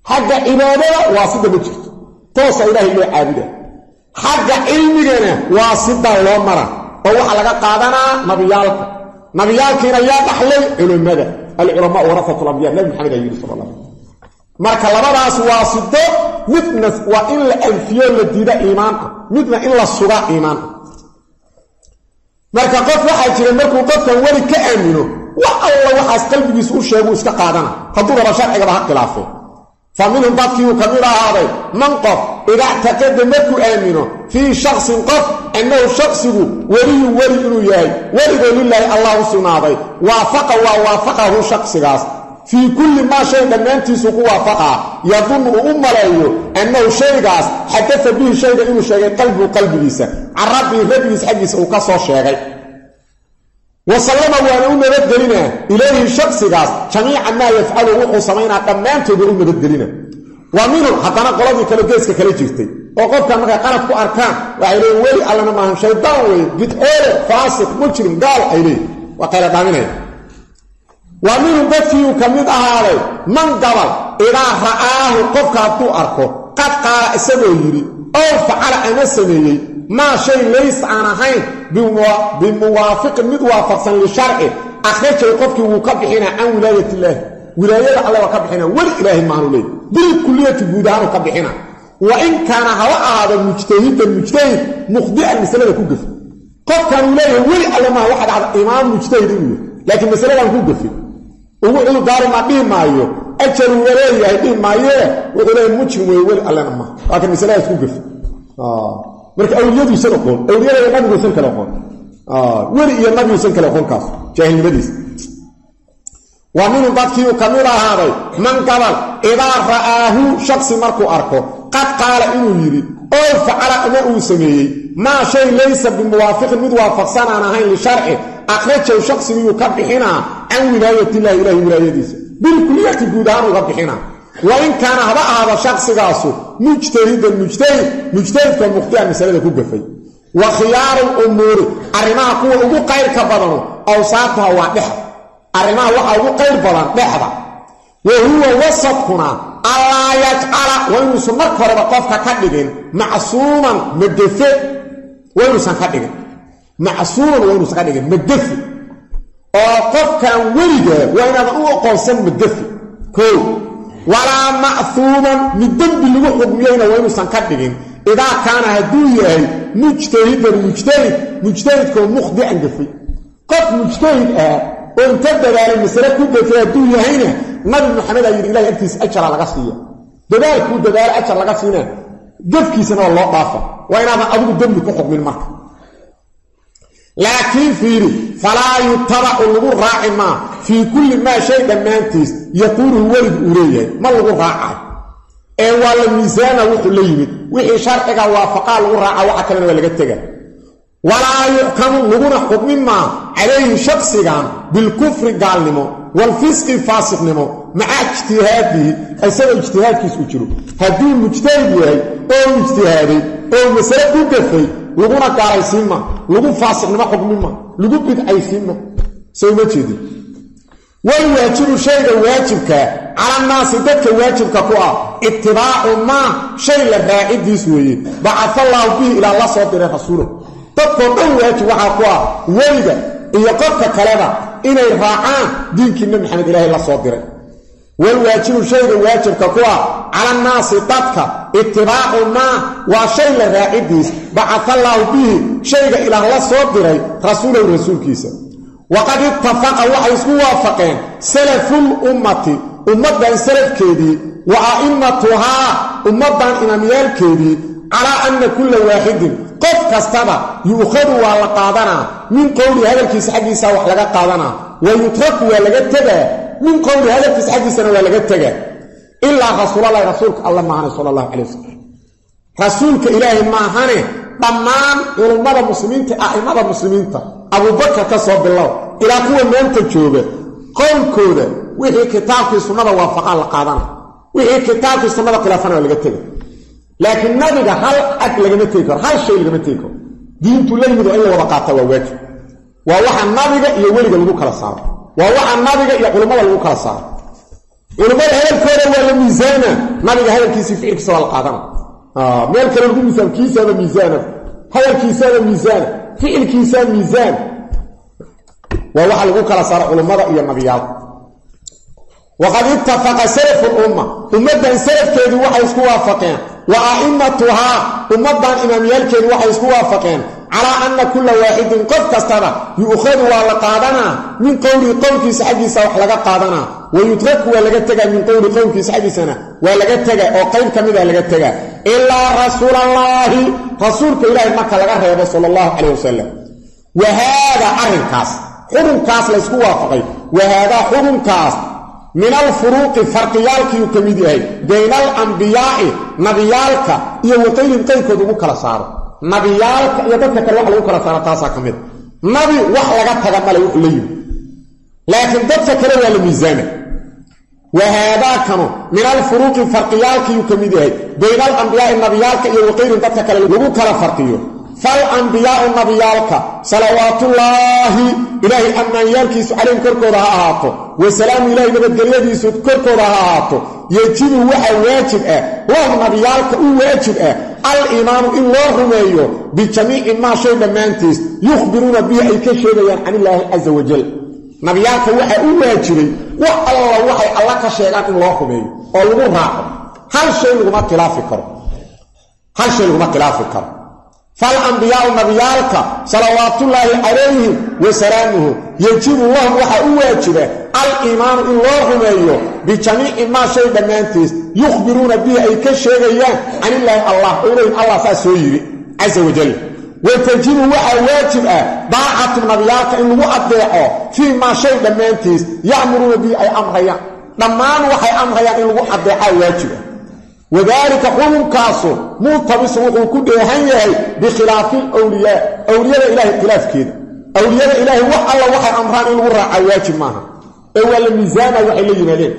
xagga cibaadada waasida ma jirto toosa ilaahay loo caabuda xagga cilmigana waasidaa loo mara oo waxaa laga qaadanaa nabiyaalka nabiyaalkiina yaa dhaxlay culimmada alculamaa warafatu lambiya nabi maxamed aa yidhi sal la marka labadaas waasido midna waa in la anfiyo la diida iimaan ah midna in la suga iimaan ah marka qof waxaa jira markuu qofkan weli ka aamino alla waxaas qalbigiisu u sheeguu iska qaadana hadduu raba sharcigaba ha khilaafee fa minhum dadkiiuu ka mid ahaaday man qof idactaqada markuu aamino fii shaksin qof annahu shaksigu weliyun weli inuu yahay weligoo lilaahi allah u sugnaaday waafaqa waa waafaqahu shaksigaas fii kulli maa shay dhammaantiisu ku waafaqaa yadunnu uu u maleeyo annahu shaygaas xadada bihi shayga inuu sheegay qalbigu qalbigiisa can rabbii rabbigiis xaggiisa uu ka wa sallama waana u nabadgelinaa ilayhi shaksigaas jamiica maa yafcalu wuxuu samaynaa dhammaantooda u nabadgelina waa minhum haddana qoladii kale geeska kala jirtay oo qofkan markay qalad ku arkaan waxay leeyiin weli allana maahan shaydaan weye bidcoole faasiq mujrim gaal ay leeyiin waa qayla dhaaminaya. Waa minhum dadkiiuu ka mid ahaaday man gabal idaa ra'aahu qofka hadduu arko qad qaala isagoo yidhi ow ama sameeyey ما شيء ليس عن حين بموافق مدوافق سن للشرع. اخرج القفك وكب حين عن ولاية الله. ولاية على وكب حين والاله المعلوم بالكليه بودار وكب حين وإن كان هو هذا المجتهد المجتهد مخضع لسنه كوكب قف. كان ولاية ولا ما واحد على إمام مجتهد لكن مسألة كوكب هو انه دار ما بين مايو اجر ولاية بين مايو ولا مجتهد ولا ما. لكن مسألة كوكب آه. Marka awliyadiisan oqoon awliyada nabiguusan kale oqoon. Weli iyo nabiguusan kale oqoon kaas jaahilnimadiis. Waa minhu dadkii uu ka mid ahaaday man gabal idaa ra'aahu shaksi markuu arko qad qaala inuu yidhi oo facala ama uu sameeyey maa shay laysa bimuwaafiqin mid waafaqsan aan ahayn lisharci akhrajahu shaqsigiyuu ka bixinaa can wilaayatillahi ilahi wilaayadiisa. Bilkuliyati guud ahaan uu ka bixinaa wa in kaana haba ahaada shaqsigaasu mujtahidan mujtahid mujtahidka mukhtiya masalada ku gafay. Wa khiyaaru lumuuri arrimaha kuwa ugu qayrka badanu awsaatuha waa dhexda arrimaha waxaa ugu qayr badan dhexda. Wa huwa wasadkuna allaa yajcala waa inuusan marka horeba qofka ka dhigin macsuuman magefe waa inuusan ka dhigin. Macsuuman waa inuusan ka dhigin magefe oo qofkan weliga waa inaadan u aqoonsan magefe koo walaa ma'huuman mid dembi lagu xugmiyeyna waa inuusan ka dhigin. Idaa kaana hadduu yahay mujtahidan mujtahid mujtahidkoo mukhdican gafay qof mujtahid ah oo inta dadaalay masale ku gafay hadduu yahayna nabi maxamed aa yidhi ilahay agtiisa ajara laga siiya dadaalkuu dadaalo ajar laga siina gafkiisana waa loo dhaafa. Waa inaadan adigu dembi ku xugmin marka. Laakiin fiiri falaa yutabacu lagu raaci maa shay dhammaantiis yaquuluhu weligu uu leeyahay ma lagu raacayo ee waa la miisaana wuxuu la yimid wixii sharciga waafaqaa lagu raaca waxa kalena waa laga tega walaa yuxkamu laguna xukmin maa calayhi shaksigan bilkufri gaalnimo waalfisqi faasiqnimo maca ijtihaadihi isagoo ijtihaadkiis u jiro hadduu mujtahid yahay oo ijtihaaday oo masale ku gafay laguna gaalaysiinma lagu faasiqnimo xukminma lagu bidcaysiinma soo ma jeedin dadka waajibka ku ah itibaacu maa shay la raacidiis weeye bacafallaahu bihi ilaa la soo diray rasuulahu dadkoo dhan waajib waxaa ku ah weliga iyo qofka kaleba inay raacaan diinkii nabi maxamed ilaahay la soo diray walwaajibu shayga waajibka ku ah calannaasi dadka itibaacu maa waa shay la raacidiis bacafallaahu bihi shayga ilaah la soo diray rasuulahu rasuulkiisa waqad ittafaqa waxay isku waafaqeen salaful ummati ummaddan salafkeedii wa a'immatuhaa ummaddan imaamyaalkeedii calaa anna kulla waaxidin qof kastaba yu'khadu waa la qaadanaa min qowli hadalkiisa xaggiisa wax laga qaadanaa wa yutraku waa laga tegaa min qowli hadalkiisa xaggiisana waa laga tegaa ilaa rasuulalahi rasuulka alla maahane sala allahu calay wasalam rasuulka ilaahay maahane dhammaan culummada muslimiinta a'immada muslimiinta abubakar ka soo bilow ilaa kuwa maanta jooga qowlkooda wixii kitaabkii sunnada waafaqaa la qaadana wixii kitaabkii sunnada khilaafana waa laga tega laakiin nabiga hal ag lagama tegi karo hal shay lagama tegi karo. Diintu la yimid oo in la wada qaata waa waajib. Waa waxa nabiga iyo weliga lagu kala saaro. Waa waxa nabiga iyo culummada lagu kala saaro. Culummada hadalkooda waa la miisaana. Nabiga hadalkiisii ficilkiisa waa la qaadana meel kale lagu miisaan kiisaaba miisaana. Hadalkiisaaba miisaana ficilkiisaa miisaan. Waa waxa lagu kala saaro culummada iyo nabiyaalka waqad ittafaqa salafu lumma ummaddan salafkeedii waxay isku waafaqeen. Wa a'immatuhaa ummaddan imaamyaalkeedii waxay isku waafaqeen على أن كل واحد قد تستنى يؤخذ ولا قادنا. من قول قولك سحبي سوح لقد قادنا. ويترك ولا قدتك من قول قولك سحبي سنة ولا قدتك أو قول كمدة ولا قدتك إلا رسول الله. رسولك إله مكة لقاه يا رسول الله عليه وسلم. وهذا أرهن كاس. حرم كاس لسكو وافقه وهذا حرم كاس. من الفروق فرقيالك يكمده بين الأنبياء نبيالك. يوطين تيكو دمو كلا صارو nabiyaalka iyo dadka kale wax lagu kala saaro taasaa ka mid. Nabi wax laga taga male wuxuu la yimi. Laakiin dadka kale waa la miisaama wa haadaakanu min alfuruuqi farqiyaalkiiyuu ka mid yahay. Bayna alambiyaa'i nabiyaalka iyo waqaylin dadka kale lagu kala farqiyo. Falambiyaau nabiyaalka salawaatullaahi ilaahay ammaanyaalkiisu calayhim korkooda ha ahaato. Wasalaamu ilaahay nabadgelyadiisu korkooda ha ahaato yejibu waxaa waajib ah lahum nabiyaalka u waajib ah al-iimaanu in loo rumeeyo bijamiici maa shay dhammaantiis yukhbiruuna bihi ay ka sheegayaan can illaahi casa wajal nabiyaalka waxaa u waajibay wax alla waxay alla ka sheegaan in loo rumeeyo oo lagu raaco. Hal shay laguma khilaafi karo falambiyaau nabiyaalka salawaatullaahi calayhim wa salaamuhu yejibu lahum waxaa u waajiba al-iimaanu in loo rumeeyo bijamiici maa shay dhammaantiis yukhbiruuna bihi ay ka sheegayaan can illaahi allah oo ilayhim allah saa soo yidhi casa wajal watajibu waxaa waajib ah daacatu nabiyaalka in lagu adeeco fii maa shay dhammaantiis ya'muruuna bihi ay amrayaan dhammaan waxay amrayaan in lagu adeecaa waajib ah wadaalika xukunkaasu multabisu wuxuu ku dheehan yahay bikhilaafi lwliyaa awliyada ilaahay khilaafkeeda awliyada ilaahay wax alla waxay amraan in lagu raacaa waajib maaha ee waa la miisaama waxay la yimaadeen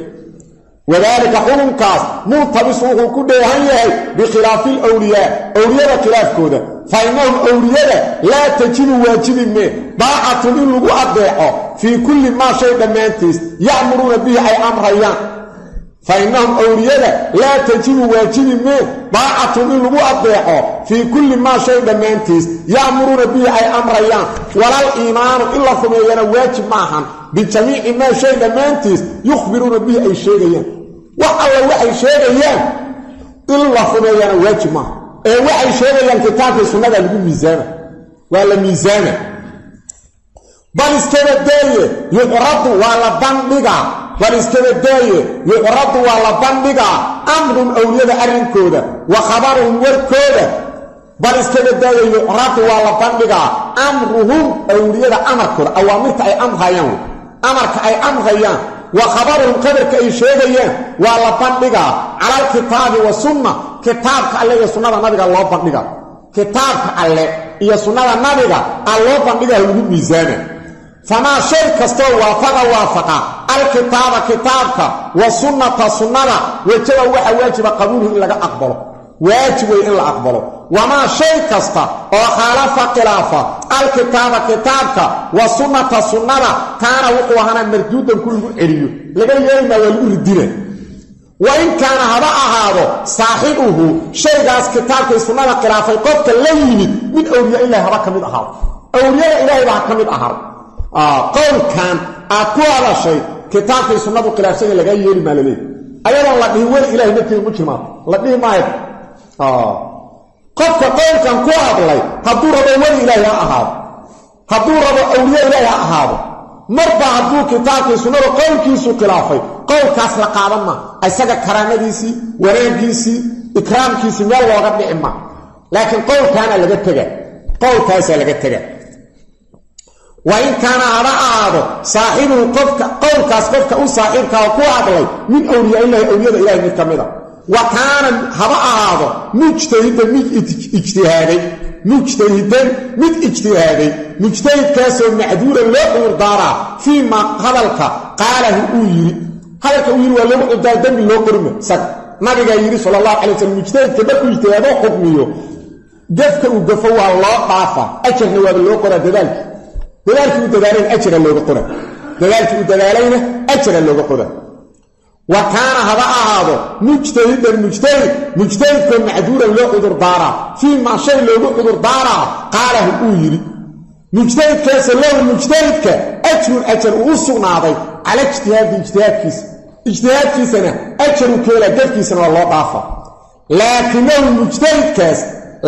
wadaalika xukunkaas multabisu wuxuu ku dheehan yahay bikhilaafi lwliyaa awliyada khilaafkooda fa innahum awliyada laa tajibu waajibi mee daacatun in lagu adeeco fii kulli maa shay dhammaantiis ya'muruuna bihi ay amrayaan fa innahum awliyada laa tajibu waajibi mee daacatun in lagu adeeco fii kulli maa shay dhammaantiis ya'muruuna bihi ay amrayaan. Walal iimaanu in la rumeeyana waajib ma ahan. Bijamiici maa shay dhammaantiis yukhbiruuna bihi ay sheegayaan. Wax alla waxay sheegayaan in la rumeeyana waajib maaha ee waxay sheegayaan kitaabkii sunnada lagu miisaama waa la miisaama bal iskaba daaye yucradu waa la bandhigaa فالاستوى الداية يقردوا على بندقة أمر أولياء أرن كودة وخبر أمور كودة فالاستوى الداية يقردوا على بندقة أمرهم أولياء أمر كودة أوامرت أي أمر غيان أمرك أي أمر غيان وخبر القدر كأي شيء غيان وعلى بندقة على الكتاب والسنة كتابك عليه السنة نبقى الله بندقة كتابك عليه السنة نبقى الله بندقة الميزانة فما شيء كسته وافق وافق. الكتاب كتابك والسنة سنة. وكذا وحا واجب قبوله إلا أقبله. واجب إلا أقبله. وما شيء كسته وخالف قلافة الكتاب كتابك والسنة سنة. كان وقوهنا مرجودا كل إليه. لقد يلم والوردين وإن كان هذا أهذا صاحبه. شيء كاس كتابك السنة قلافة قفت الليل. من أولياء الله ركا من أهار أولياء الله ركا من أهار min awliya ilahi haba ka mid ahaado awliyada ilaahay baa ka mid ahaado qowlkan aad ku hadashay kitaabkay sunnadu khilaafsanya lagaa yeeli maa laleey ayadoon la dhihin weli ilahay nafteeda mu jirmaado la dhihi maayo qofka qowlkan ku hadlay hadduu rabo weli ilaahi ha ahaado hadduu rabo awliye ilaahi ha ahaado marba hadduu kitaabkii sunnada qowlkiisu khilaafay qowlkaas la qaadan maa isaga karaamadiisii wanaaggiisii ikraamkiisii meel looga وإن كان أرى هذا صاحب القفك قولك أسقفك أو صاحبك وكو أدلي من أولياء الله أولياء الله من كمدا وكان هراء هذا مجتهد من اجتهادي مجتهد من اجتهادي مجتهد كاسو معدولا لأمر دارا فيما قبلك قاله أولي. هذا أولي هو اللي مقدر دم الله قرمه. سك. نبي قيري صلى الله عليه وسلم مجتهد كدك اجتهاده حكمه. قفك وقفوه الله قافه أجل نواب الله قرى دلال dadaalkii u dadaalayna ajra looga qora dadaalkii u dadaalayna ajra looga qora wa kaana haba ahaado mujtahidan mujtahid mujtahidkoo macduuran loo cudurdaaraa fii maa shay loogu cudurdaaraa qaalahu uu yidhi mujtahidkaasa lahu mujtahidka ajrun ajar uu u sugnaaday cala ijtihaadi ijtihaadkiisa. Ijtihaadkiisana ajaru keela gafkiisana waa loo dhaafa. Laakinahu mujtahidkaas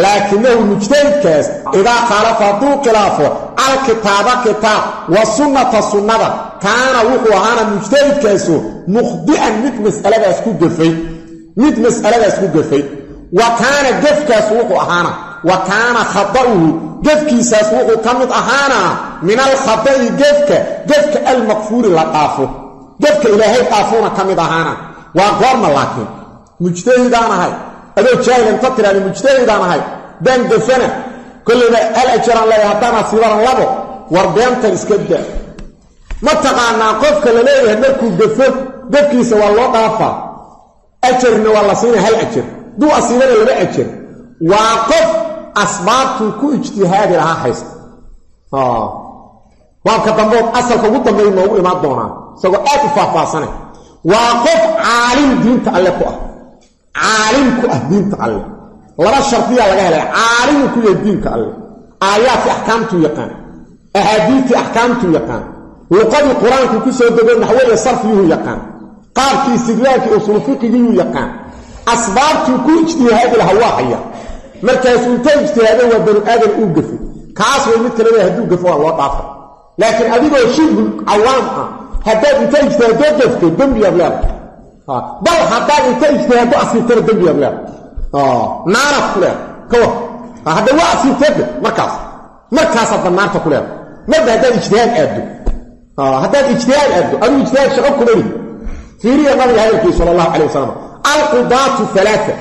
laakinahu mujtahidkaas idaa khaalafa hadduu khilaafo alkitaaba kitaab wa sunnata sunnada kaana wuxuu ahaana mujtahidkaasu mukhdi'an mid mas'aladaas ku gafay mid mas'aladaas ku gafay wa kaana gefkaas wuxuu ahaana wa kaana khada'uhu gefkiisaas wuxuu ka mid ahaanaa min alkhada'i gefka gefka almaqfuuri la dhaafo gefka ilaahay dhaafuuna ka mid ahaana waa goorma laakiin mujtahidaan ahay adoo jaahil inta tiraada mujtahidaan ahay. Daan gafana kollayba hal ajaraan leeyahay haddaan asiibaran labo war beentan iska da ma taqaanaa qofka la leeyahay markuu gafo gafkiisa waa loo dhaafaa. Ajarna waa la siina hal ajar. Duu asiibana laba ajar. Waa qof asbaabtuu ku ijtihaadi lahaa haysta. Waabka dambood asalka ugu dambeeya noogu imaan doonaa. Isagoo aad u faahfaahsana waa qof caalim diinta alle ku ah caalim ku ah diinta alle. Laba shardiyaa laga helay caalimu ku yahay diinka alle. Aayaadkii axkaamtuu yaqaan axaadiidtii axkaamtuu yaqaan luqadii qur'aanku ku soo dego naxwada sarfiyuhu yaqaan qaabkii istidlaalkii usulu fiqigiyuu yaqaan. Asbaabtuu ku ijtihaadi laha waa haya markaasuu inta ijtihaado waa banu aadan uu gafay kaas way mid kaleba hadduu gafo waa loo dhaafa laakiin adigoo shibhul cawaam ah haddaad inta ijtihaado gafto dembiyaad leedahay آه. بل حتى انت اجتهاد اصل تردد يا آه. ما عرف لا. كوا. آه، هذا هو اصل تردد مركز. مركز هذا ما عرف كلها. ما هذا اجتهاد ابدو آه هذا اجتهاد ابدو أنا اجتهاد شغل كلها سيري الله عليه وسلم صلى الله عليه وسلم. القضاة ثلاثة.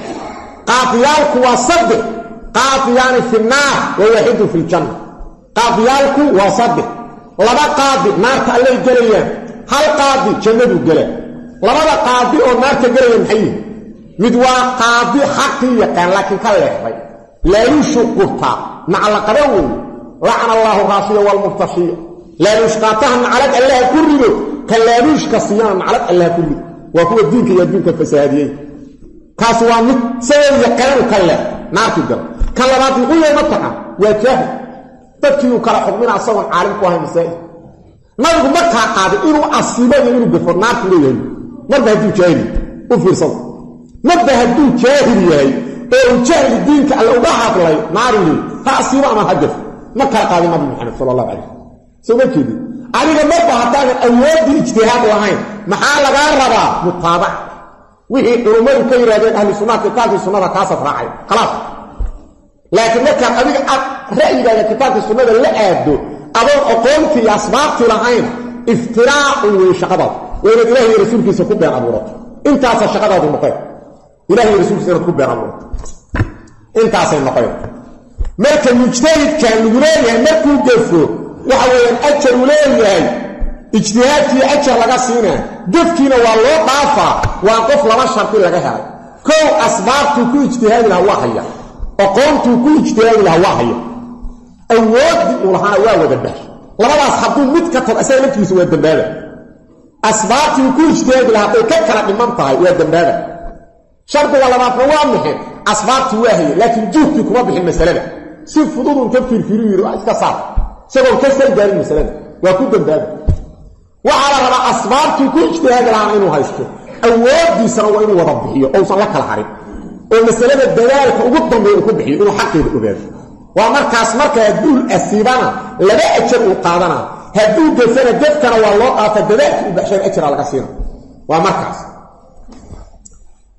قافيالك وصد قافيان في النار ويحد في الجنة. قافيالك وصد لما قاضي. ما تعلم الجليل هل قاضي؟ جنب الجليل labada qaadi oo naarta gelaya maxay yihiin mid waa qaadi xaqii yaqaan laakiin ka leexday. Laaluushu qurtaa naclaqaba wey lacna allaahu raashiya waalmurtashiya laaluush qaataha naclad allaha ku rido ka laaluushka siiyana naclad allaha ku rido. Waa kuwa diinka iyo adduunka fasahaadiyey kaas waa mid sabab yaqaanu ka leex naartu gala kan labaad muxuu yahay mataqan waa jaahil. Dadkiiuu kala xukmina asagoon caalim ku ahay masaa'il. Nabigu markaa qaaday inuu asiibo iyo inuu gafo naartu leeyahay marba hadduu jaahil u fiirsada marba hadduu jaahil yahay oo uu jahli diinka alle uga hadlay naari leey ha ama ha ma kala qaadin nabi maxamed sala allahu calayh soo adiga marba haddaanan awooddii ijtihaad lahayn maxaa lagaa rabaa? Mutaabaca wixii culummadu ka yidhahdeen ahlu sunnaha kitaabkii sunnada kaasaad raacay. Khalaas. Laakiin markaad adiga aad ra'yigaaga kitaabkii sunnada la aado adoon oqoontii iyo asbaabtii lahayn iftiraacun wey shaqadaad وإن إلهي رسولك سكوب بيان أبورات إنت عسى الشقادة هذا المقيم. إلهي رسولك سكوب بيان أبورات إنت عسى المقيم. مالك المجتهد كان لغلاليها مالك الدفو وحوالي أجر لغلاليها يعني. اجتهاد في أجر لغسينة دفكينا والله طافة وانقف لما الشرطين لغها كو أسبابتو كو اجتهاد الهواحية اجتهاد الهواحية أولاد أولاد أولاد أولاد أولاد أولاد أولاد أولاد أولاد أولاد أولاد أولاد أولاد أولاد أولاد أولاد أولاد أصبعت يكوش ديك لهذا كثرة من منطقة؟ ويدن بهذا شرط الله ما فرواه أصبعت واهي لكن جهت يكوما بهم مثلا سيف فضول كفر فيرو يروا إذا صار سيقول كسر داري مثلا وكود دن بهذا وعلى رما أصبعت يكوش ديك لهذا إنه هايشته أول دي سنوه إنه وضبه أو صلى الله الحريب ومثلا الدلالة أقود دن بهذا كود بحي إنه حقه بهذا ومركز مركز دول أسيبانا لبقى تشرق القادنا. هدو جسنا جسكنا والله آتا دباك وبحشان اجرى لغسيرا ومركز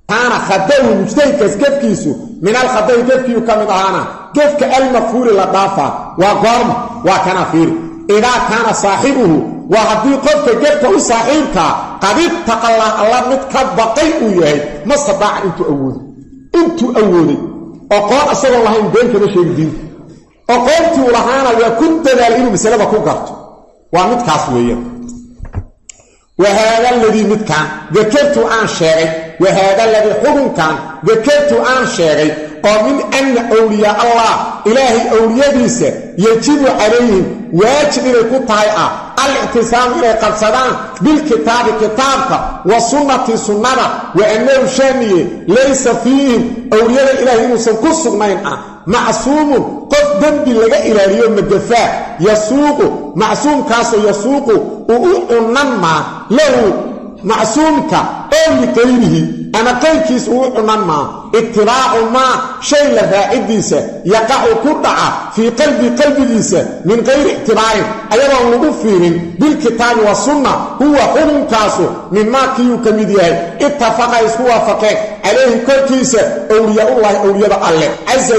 تانا خده مجتهكس كفكيسو من الخده كفكيو كمدهانا كفك المفهول لدافا وغرم وكنافير إذا كان صاحبه وهدو قفك كفك صاحبك قبيب تقال الله الله متكبه قيئو يهي ما استطاع انتو أولي. انتو أولي. وقال أصلا الله يمدينك نشيك دين وقالتو لهانا ويكون دلالينو بسلبة كو قرتو وامد كاس ويان وهذا الذي مد كان ذكرت عن شيء وهذا الذي حكم كان ذكرت عن شيء ومن أن أولياء الله إلهي أولياء ديسة يجب عليهم واجب لكو طايعة الاعتصام إلى قرصدان بالكتاب كتابك وصنة صنة وأنه شامية ليس فيهم أولياء الإلهي مصنكو الصغمين macsuumun qof dembi laga ilaaliyo magafaa yasuuqu macsuumkaasoo yasuuqu uu u cunnan maa lahu macsuumka oo liqayrihi ama qayrkiis uu u cunnan maa itibaacu maa shay la raacidiisa yaqacu ku dhaca fii qalbi qalbigiisa min qayri ictibaarin ayadoon lagu fiirin bilkitaabi wa sunna huwa xukunkaasu mimaa kiyuu ka mid yahay. Ittafaqa isku waafaqeen calayhi korkiisa owliyaullaahi owliyada alleh casa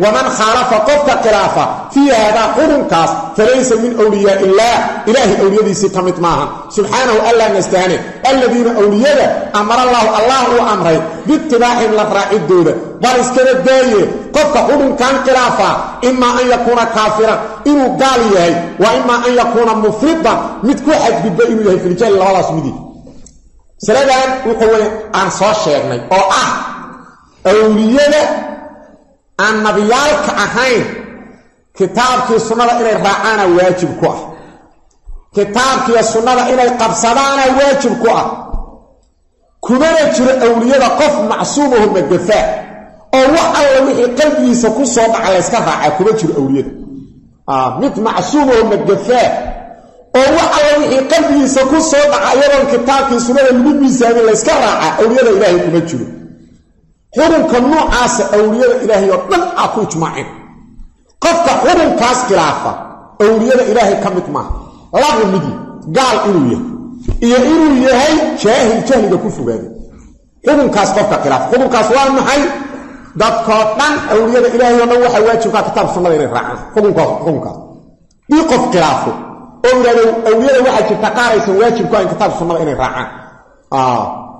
ومن خالف قبط قرافة في هذا قرن كاس. فليس من أولياء الله. إله أولياء ذي ستمت معها سبحانه ألا نستهنه الذين أولياء أمر الله. الله أمره باتباح الله رائد دودة بارس كده داية قبط قرن كان قرافة إما أن يكون كافرا. إنه قاليه وإما أن يكون مفردا متكوحك ببئيه في رجال الله سميدي سلام. عليكم وقوة أنصار شيخنا أو أه. أولياء aan nabiyaalka ahayn kitaabkii sunnada inay raacaana waajib ku ah. Kitaabkiiyo sunnada inay qabsadaana waajib ku ah. Kumana jiro awliyada qof macsuumaho magafaa oo wax alla wixii qalbigiisa ku soo dhaca layska raacaa kuma jiro awliyada. Mid macsuumaho magafaa oo wax alla wixii qalbigiisa ku soo dhaca iyadoon kitaabkii sunnada lagu miisaamin layska raacaa awliyada ilaahay kuma jiro xukunka noocaasa awliyada ilaahay oo dhan aa ku ijmaaceen. Qofka xukunkaas khilaafa awliyada ilaahay ka mid maaha. Laba midi gaal inuu yahay. Iyo inuu yahay jaahil jahliga ku fogaaday xukunkaas qofka khilaafa. Xukunkaas waa maxay? Dadkoo dhan awliyada ilaahay oo dhan waxaa waajibkaa kitaab sunnada inay raacaan. Xukunkaas xukunkaas dii qof khilaafo oo yidhahdo awliyada waxaa jirta qaaraysan waajib ku ahayn kitaab sunnada inay raacaan.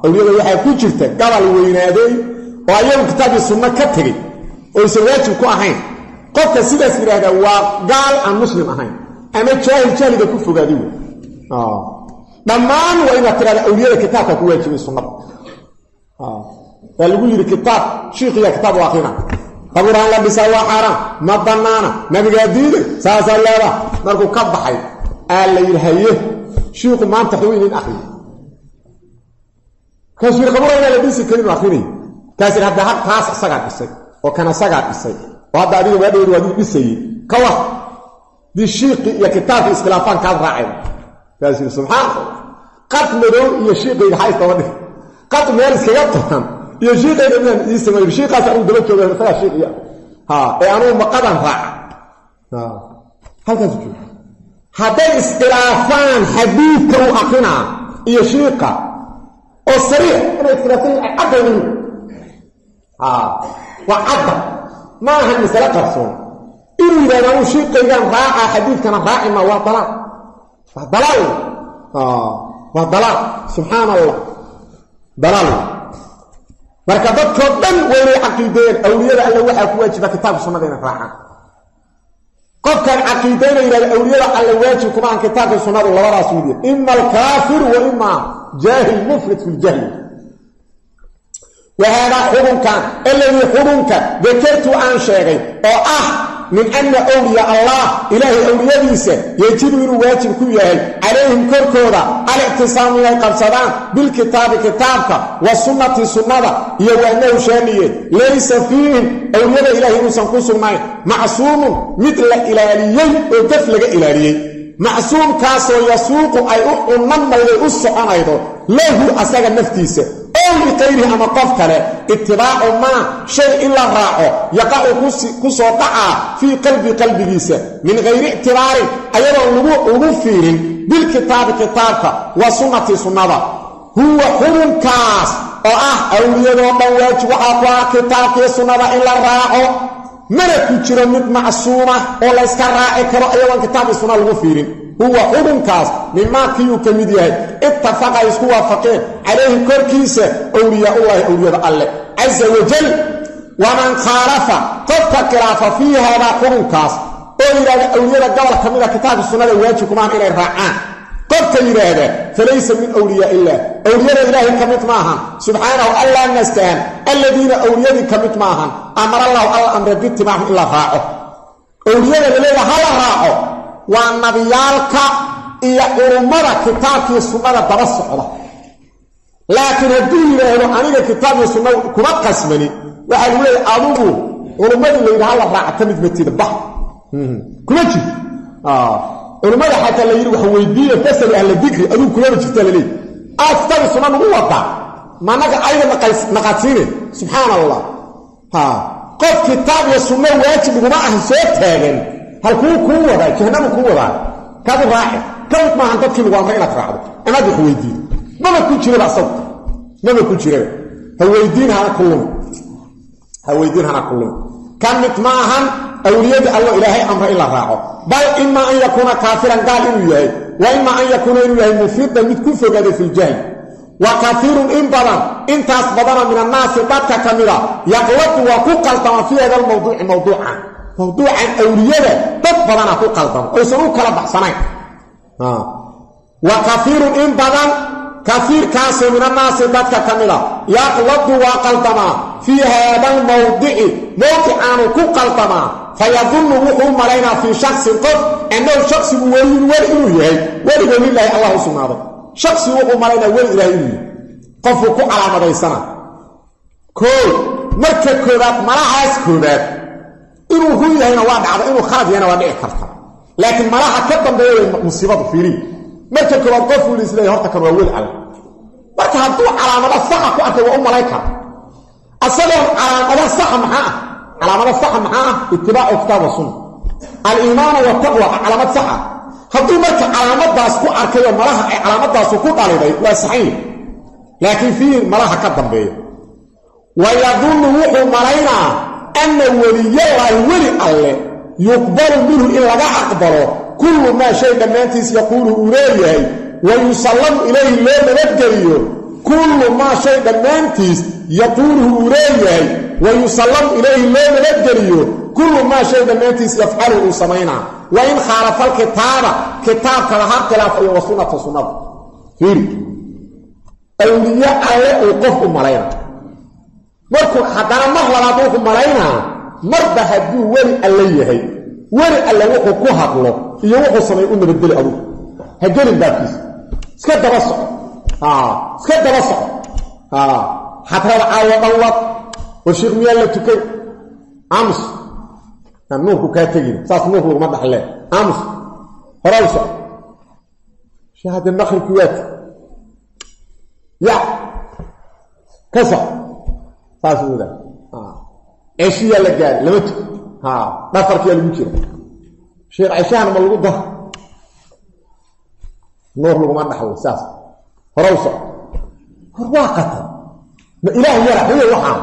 Awliyada waxaa ku jirta gabal weynaaday ahayn qofka sidaas yidhaahdaa waa gaal aan muslim ahayn ama jaahil jahliga ku fogaaday wey dhammaan waa inaad tidhahda awliyada kitaabka ku waajibay sunnada waa lagu yidhi kitaab shiikhiya kitaab u akrina qaburaan la dhisaa waa xaaraan ma bannaana nabigaa diiday saasaa leedaa markuu ka baxay aa la yidhi haye shiiku maanta xuu inin akriyo kaasuu yidhi qaburaan yaa la dhisi karin u akrinay kaas yidhi hadda taas isagaa dhisay oo kan isagaa dhisay. Oo hadda adiga waadhawed waa adigu dhisayey ka war dii iyo kitaabkii iskhilaafaan kaad yidhi subxaan allah qad madow iyo shiiqayga xaystaba dhig qad meel iskaga toran iyo shiiqayga inaan ii sameeyo shiiqaas anugu daba jooga isagaa shiiqiya ha ee anugu maqadan raaca. Halkaasu jooga hadday iskhilaafaan xadiidka u akrinaa iyo shiiqa oo sariix inay iskhilaafsan yihiin ay آه. وعبد ما هم سلقفون إلا نوشيق إذن ضاع حديث كان ضائما وضلع فضلعوا آه. وضلع سبحان الله. ضلعوا بركة ضدكم بل ولي أولياء الله وحا كواجب كتاب السنة دين الراحة قف كان عقيدين إلى الأولياء الله واجب كتاب السنة دين الله إما الكافر وإما جاهل مفلت في الجهل. وهذا حرمك الذي حرمك ذكرت عن شيئي أو أه من أن أولياء الله إلهي أولياء ليس يجب أن يواجب كل يهي عليهم كركورة على اعتصام القرصدان بالكتاب كتابك. والسنة السنة يوانه شامية. ليس فيهم أولياء إلهي نسانقص المعي معصوم مثل الإلهي وكفلك إلهي معصوم كاسو يسوق أي أؤمن ما يؤسع أنا أيضا له أساق النفتي سي lahu asaga naftiisa ow liqayrihi ama qof kale itibaacu maa shay in la raaco yaqacu ku soo dhacaa fii qalbi qalbigiisa min hayri ictibaarin ayadoon lagu fiirin bilkitaabi kitaabka wa sunnati sunnada huwa xubunkaas oo ah awliyadoo dhan waajib waxaa ملك جرو مد معصومه ولا اسكر اقرا ايوا كتاب السنة المغفرين هو حكم كاس مما فيه كميديه اتفق يسوا فقير عليه كركيس أولياء الله أولياء الله. عز وجل ومن خالف قد خالف فيها ما حكم كاس. أولياء أولياء قبل كتاب السنة واجبكم ان راعه qofka yidhaahda falaysa min awliyaa illaah awliyada ilaahay ka mid maahan. Subxaanahu allaa nastahan alladiina awliyadii ka mid maahan. Amarallahu alla amre bitibaaxum in la raaco. Awliyada laleeya ha la raaco. Waa nabiyaalka iyo culummada kitaabkii sunnada daba socda. Laakiin hadduu yidhaahdo aniga kitaabkii sunna kuma qasmani waxaa lagu leeya adugu culummadii layidhi ha la ka mid matida bax kuma jirto culummada xataa la yidhi wax weydiiya fasali ahla dikri adugu kumama jirta laleey aa kitaabkii sunna nagu wadaa managa ayda naqadsiine subxaan allah qof kitaab iyo sunno waajib iguma ah soo taagan halkuu kuu wadaa jahnamu kuu wadaa kaadu raaci ka mid maahan dadkii lagu amray inaad raacdo amaad wax weydiido maba ku jiraba asagu maba ku jiraba ha weydiin hana kullumi ha weydiin hana kullumi كانت معهم أولياء الله إلهي أمر إلا راعه. بل إما أن يكون كافرا قال إنه وإما أن يكون إنه مفيد دميت في الجهن وكثير إن بضا إن تأصبضنا من الناس باتك كاميرا يقود وققل طمع في هذا الموضوع موضوعا. موضوعا أولياء تطبضنا ققل طمع أسروك لبحصنين آه. وكثير إن بضا كثير كاسي من الناس باتك كاميرا يقود وققل طمع في هذا الموضع موت عن كقلطما فيظن وحوم علينا في شخص قف أنه شخص ولي ولي هي ولي لله الله سبحانه. شخص وحوم علينا ولي لله قف على مدسنا كل مرك كرات ما راح اسكت انه هو هنا واضح انه خاف هنا واضح كرت لكن ما راح اتقدم المصيبه في لي مرك كرات قف لله هرتك ولي على. مرك هبطوا على مدسنا كو أنت وأم ملائكه أصدر على مدى الصحة معها على مدى الصحة معها اتباع كتاب الصنة الإيمان والتقوى على مدى الصحة هدو ملك على مدى سكو أركي ومراها على مدى سكوط على لا صحيح. لكن في مراها قدم به ويظن وحو مرينا أن ولي الله ولي الله يقبل منه إلا ما أقبله. كل ما شيء من أنتس يقوله أوليه. ويسلم إليه لا مدد قريه yusallamu ilayhi loo nabadgeliyo kullu maa shay dhammaantiis yaquuluhu uu leeyahay wa yusallamu ilayhi loo nabadgeliyo kullu maa shay dhammaantiis yafcalu uu samaynaa wa in khaalafa alkitaaba kitaabkaba ha khilaafayo wa sunnata sunnada fiiri awliye alle uu qof u malayna markuu haddana mar labaad wuxuu malaynaa marba hadduu weli alle yahay weli alle iska daba soco xadrada caawo dhanlad washir miyaa la tukay amus nuurku saas nuur laguma dhaxlee amus horaw soc hade ya ka soc la gaara lama tuk dhafarkiyaa lagu jira sheer ceshahana روصة رواقة. ما إله يرى هو وحام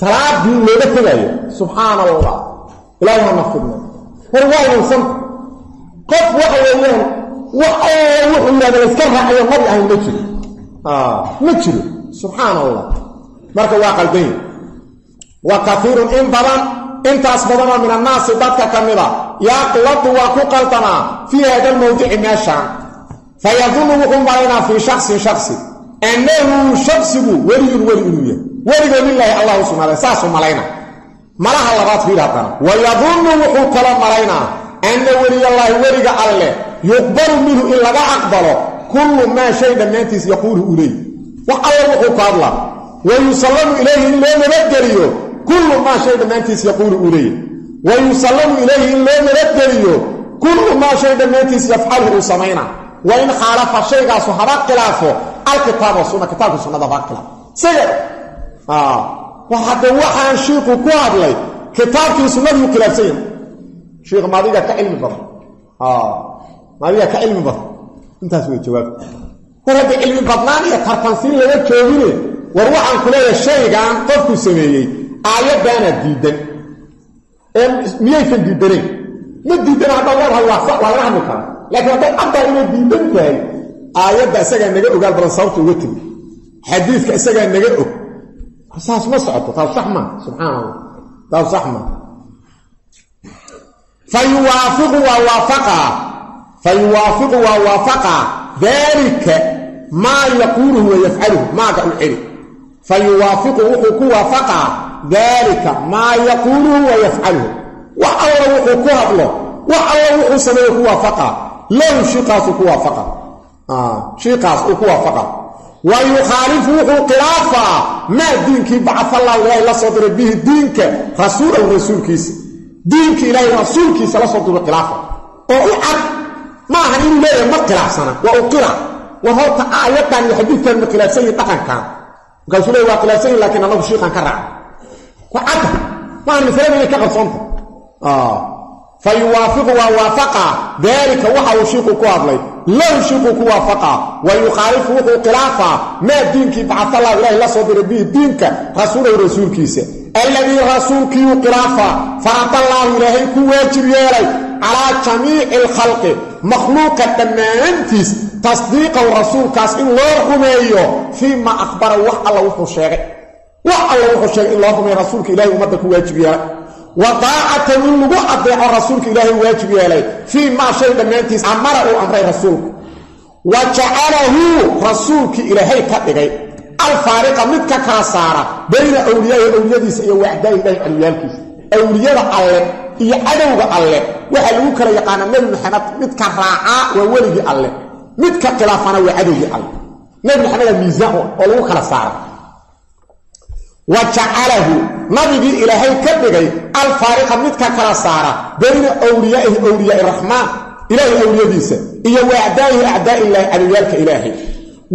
صلاة دين ميبتنا سبحان الله. لا ينفذنا رواقة صمت قف وحوة إليه وحوة وحوة إليه لذكرها أيها مريعة المجر مجر آه، سبحان الله. مركة واقع البين وكثير إن بضان انت أصبضنا من الناس. ذاتك كاملة يا قلط وكو قلطنا في هذا الموضع ماشا dadka ka mida yaqladu waa ku qaldanaa fii hada lmawdici meeshaan fayadunnu wuxuu malaynaa fii shaksin shaksi annahu shaksigu weliyun weli inuu yahay weligoo lilaahi allah u sugnaaday saasuu malayna malaha labaad fiir haddana wayadunnu wuxuu kala malaynaa anna weliyallaahi weliga alleh yuqbalu minhu in laga aqbalo kullu maa shay dhammaantiis yaquulu uu leey wax alla wuxuu ku hadlaa wa yusallamu ilayhi loo nabadgeliyo kullu maa shay dhammaantiis yaquulu uu leeyahy wa yusallamu ilayhi in loo nabadgeliyo kullu maa shay dhammaantiis yafcalu uu samayna wa in khaalafa shaygaasu haba khilaafo alkitaab wasunna kitaabka sunnada haba khilaafo isaga hadde waxaan shiiku ku hadlay kitaabkii sunnaduu khilaafsan yahay shiikh maadiga ka cilmi badan maadiga ka cilmi badan intaas way jawaabta war hadda لكن طب أفضل إنه بيدن كان آيات ده سجى النجاء وقال برصوت وقتل حديث كسجى النجاء أساس مصعب. طال صحمة. سبحان الله. طال صحمة. فيوافق ووافق. فيوافق ووافق. ذلك ما يقوله ويفعله. ما قال إلي فيوافق ووافق. ذلك ما يقوله ويفعله. وأوله وكهله وأوله سميه ووافقه lahu shiiqaasuu ku waafaqa shiiqaas uu ku waafaqa wa yukhaalifu wuxuu khilaafaa maa diinkii bacafallahu ilaahay la soo diray bihi diinka rasuulahu rasuulkiisa. Diinka ilaahay rasuulkiisa la soo diray oo u cad. Ma ahan inuu leeyahay ma khilaafsana. Waa u qila war horta aayaddan iyo xadiidkan ma khilaafsan yihiin dhaqankan. Markaasuu leey waa khilaafsan yihiin lakiin annagu shiiqan ka raaca. Ku cadda maahan fa yuwaafiqu waa waafaqa daalika waxa uu shiiku ku hadlay lahu shiiku ku waafaqa wa yukhaalifu wuxuu khilaafaa maa diinkii bacafallahu ilaahay la soo diray bihi diinka rasuulahu rasuulkiisa alladii rasuulkiiu khilaafaa faradallaahu ilaahay ku waajib yeelay calaa jamiici alkhalqi makhluuqa dhammaantiis tasdiiqahu rasuulkaas in loo rumeeyo fii ma akhbara wax alla wuxuu sheegay wax alla wuxuu sheegay in loo وطاعة من لغو عطي عن رسولك إلهي واجب إليه فيما شيء دمينتيس أمره أمره رسولك وجعله رسولك إلهي كتغي الفارقة متك كاسارة؟ بين أولياء الأولياء سيئة وعداء إليه أليالك أولياء الأليم إيا أدوغ الأليم وحلوك ليقانا من الحنط متك راعاء وولي الأليم متك خلافنا وعداء الأليم نبي الحنط الميزان ولوك الأسارة وجعله ilaahay ka dhigay alfaariqa midka kala saara bayna wliyaaihi wliyaai raxmaan ilaahay awliyadiisa iyo wa acdaa'ihi acdaa illaahi cadowyaalka ilaahay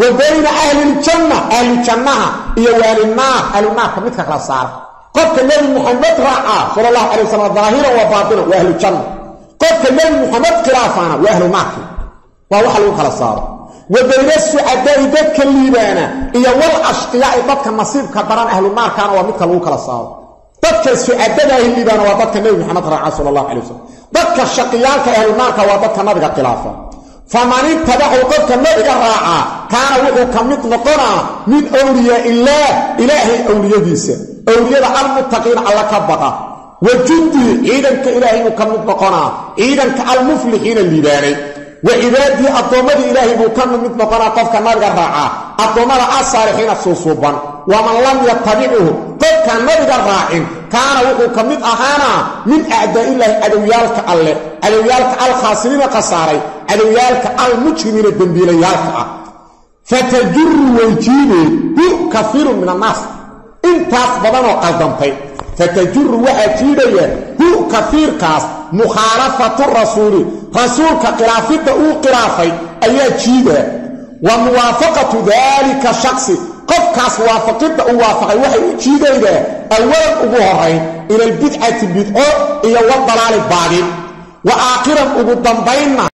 wa bayna ahliljanna ahlujannaha iyo waalinaar ahlunaarka midka kala saara qofka nebi muxamed raacaa sala allahu calay wasalam daahiran wa baatinan waa ahlujanna qofka nebi muxamed khilaafaana waa ahlu naarki waa waxa lagu kala saaro وبيرس عدائي دك الليبانة إيا والعشقياء ضدك النصيب كبران أهل النار كانوا ومدك الوك الصاب ضدك عدائي الليبانة وضدك النبي محمد صلى الله عليه وسلم. ضدك الشقياء كأهل النار كانوا وضدك النبي قلافة فمن اتبعوا قدك النبي الرعاء كان وقوك مطلقنا من أولياء الله إلهي أولياء ديسة. أولياء المتقين على كبقة وجندي إذا كإلهي مكمل بقنا. إذا كألمفلحين الليباني. وإذادي أطومد إلهي مكمل مثل قراء قفك نارك الرعاة أطومد أصارحين السوصوبا ومن لم يتبعه قفك نارك الرعاة كان وقوك أهانا من أعداء الله أدويالك الله أدويالك الخاسرين قصاري. أدويالك المجرمين الدنبيليالك فتجر ويجيني بكثير من الناس. انتاس بدانو قدمتين فتجر واحد هو كثير قاس مخالفة الرسول. رسول كقرافته أو قرافي. أي جيدة. وموافقة ذلك الشخص قف كاس وافقته أو وافقه. وحي جيدة إلى أول أبوهرين إلى البدعة البدعة إلى الضلال البعض وآخرا أبو الضنبين.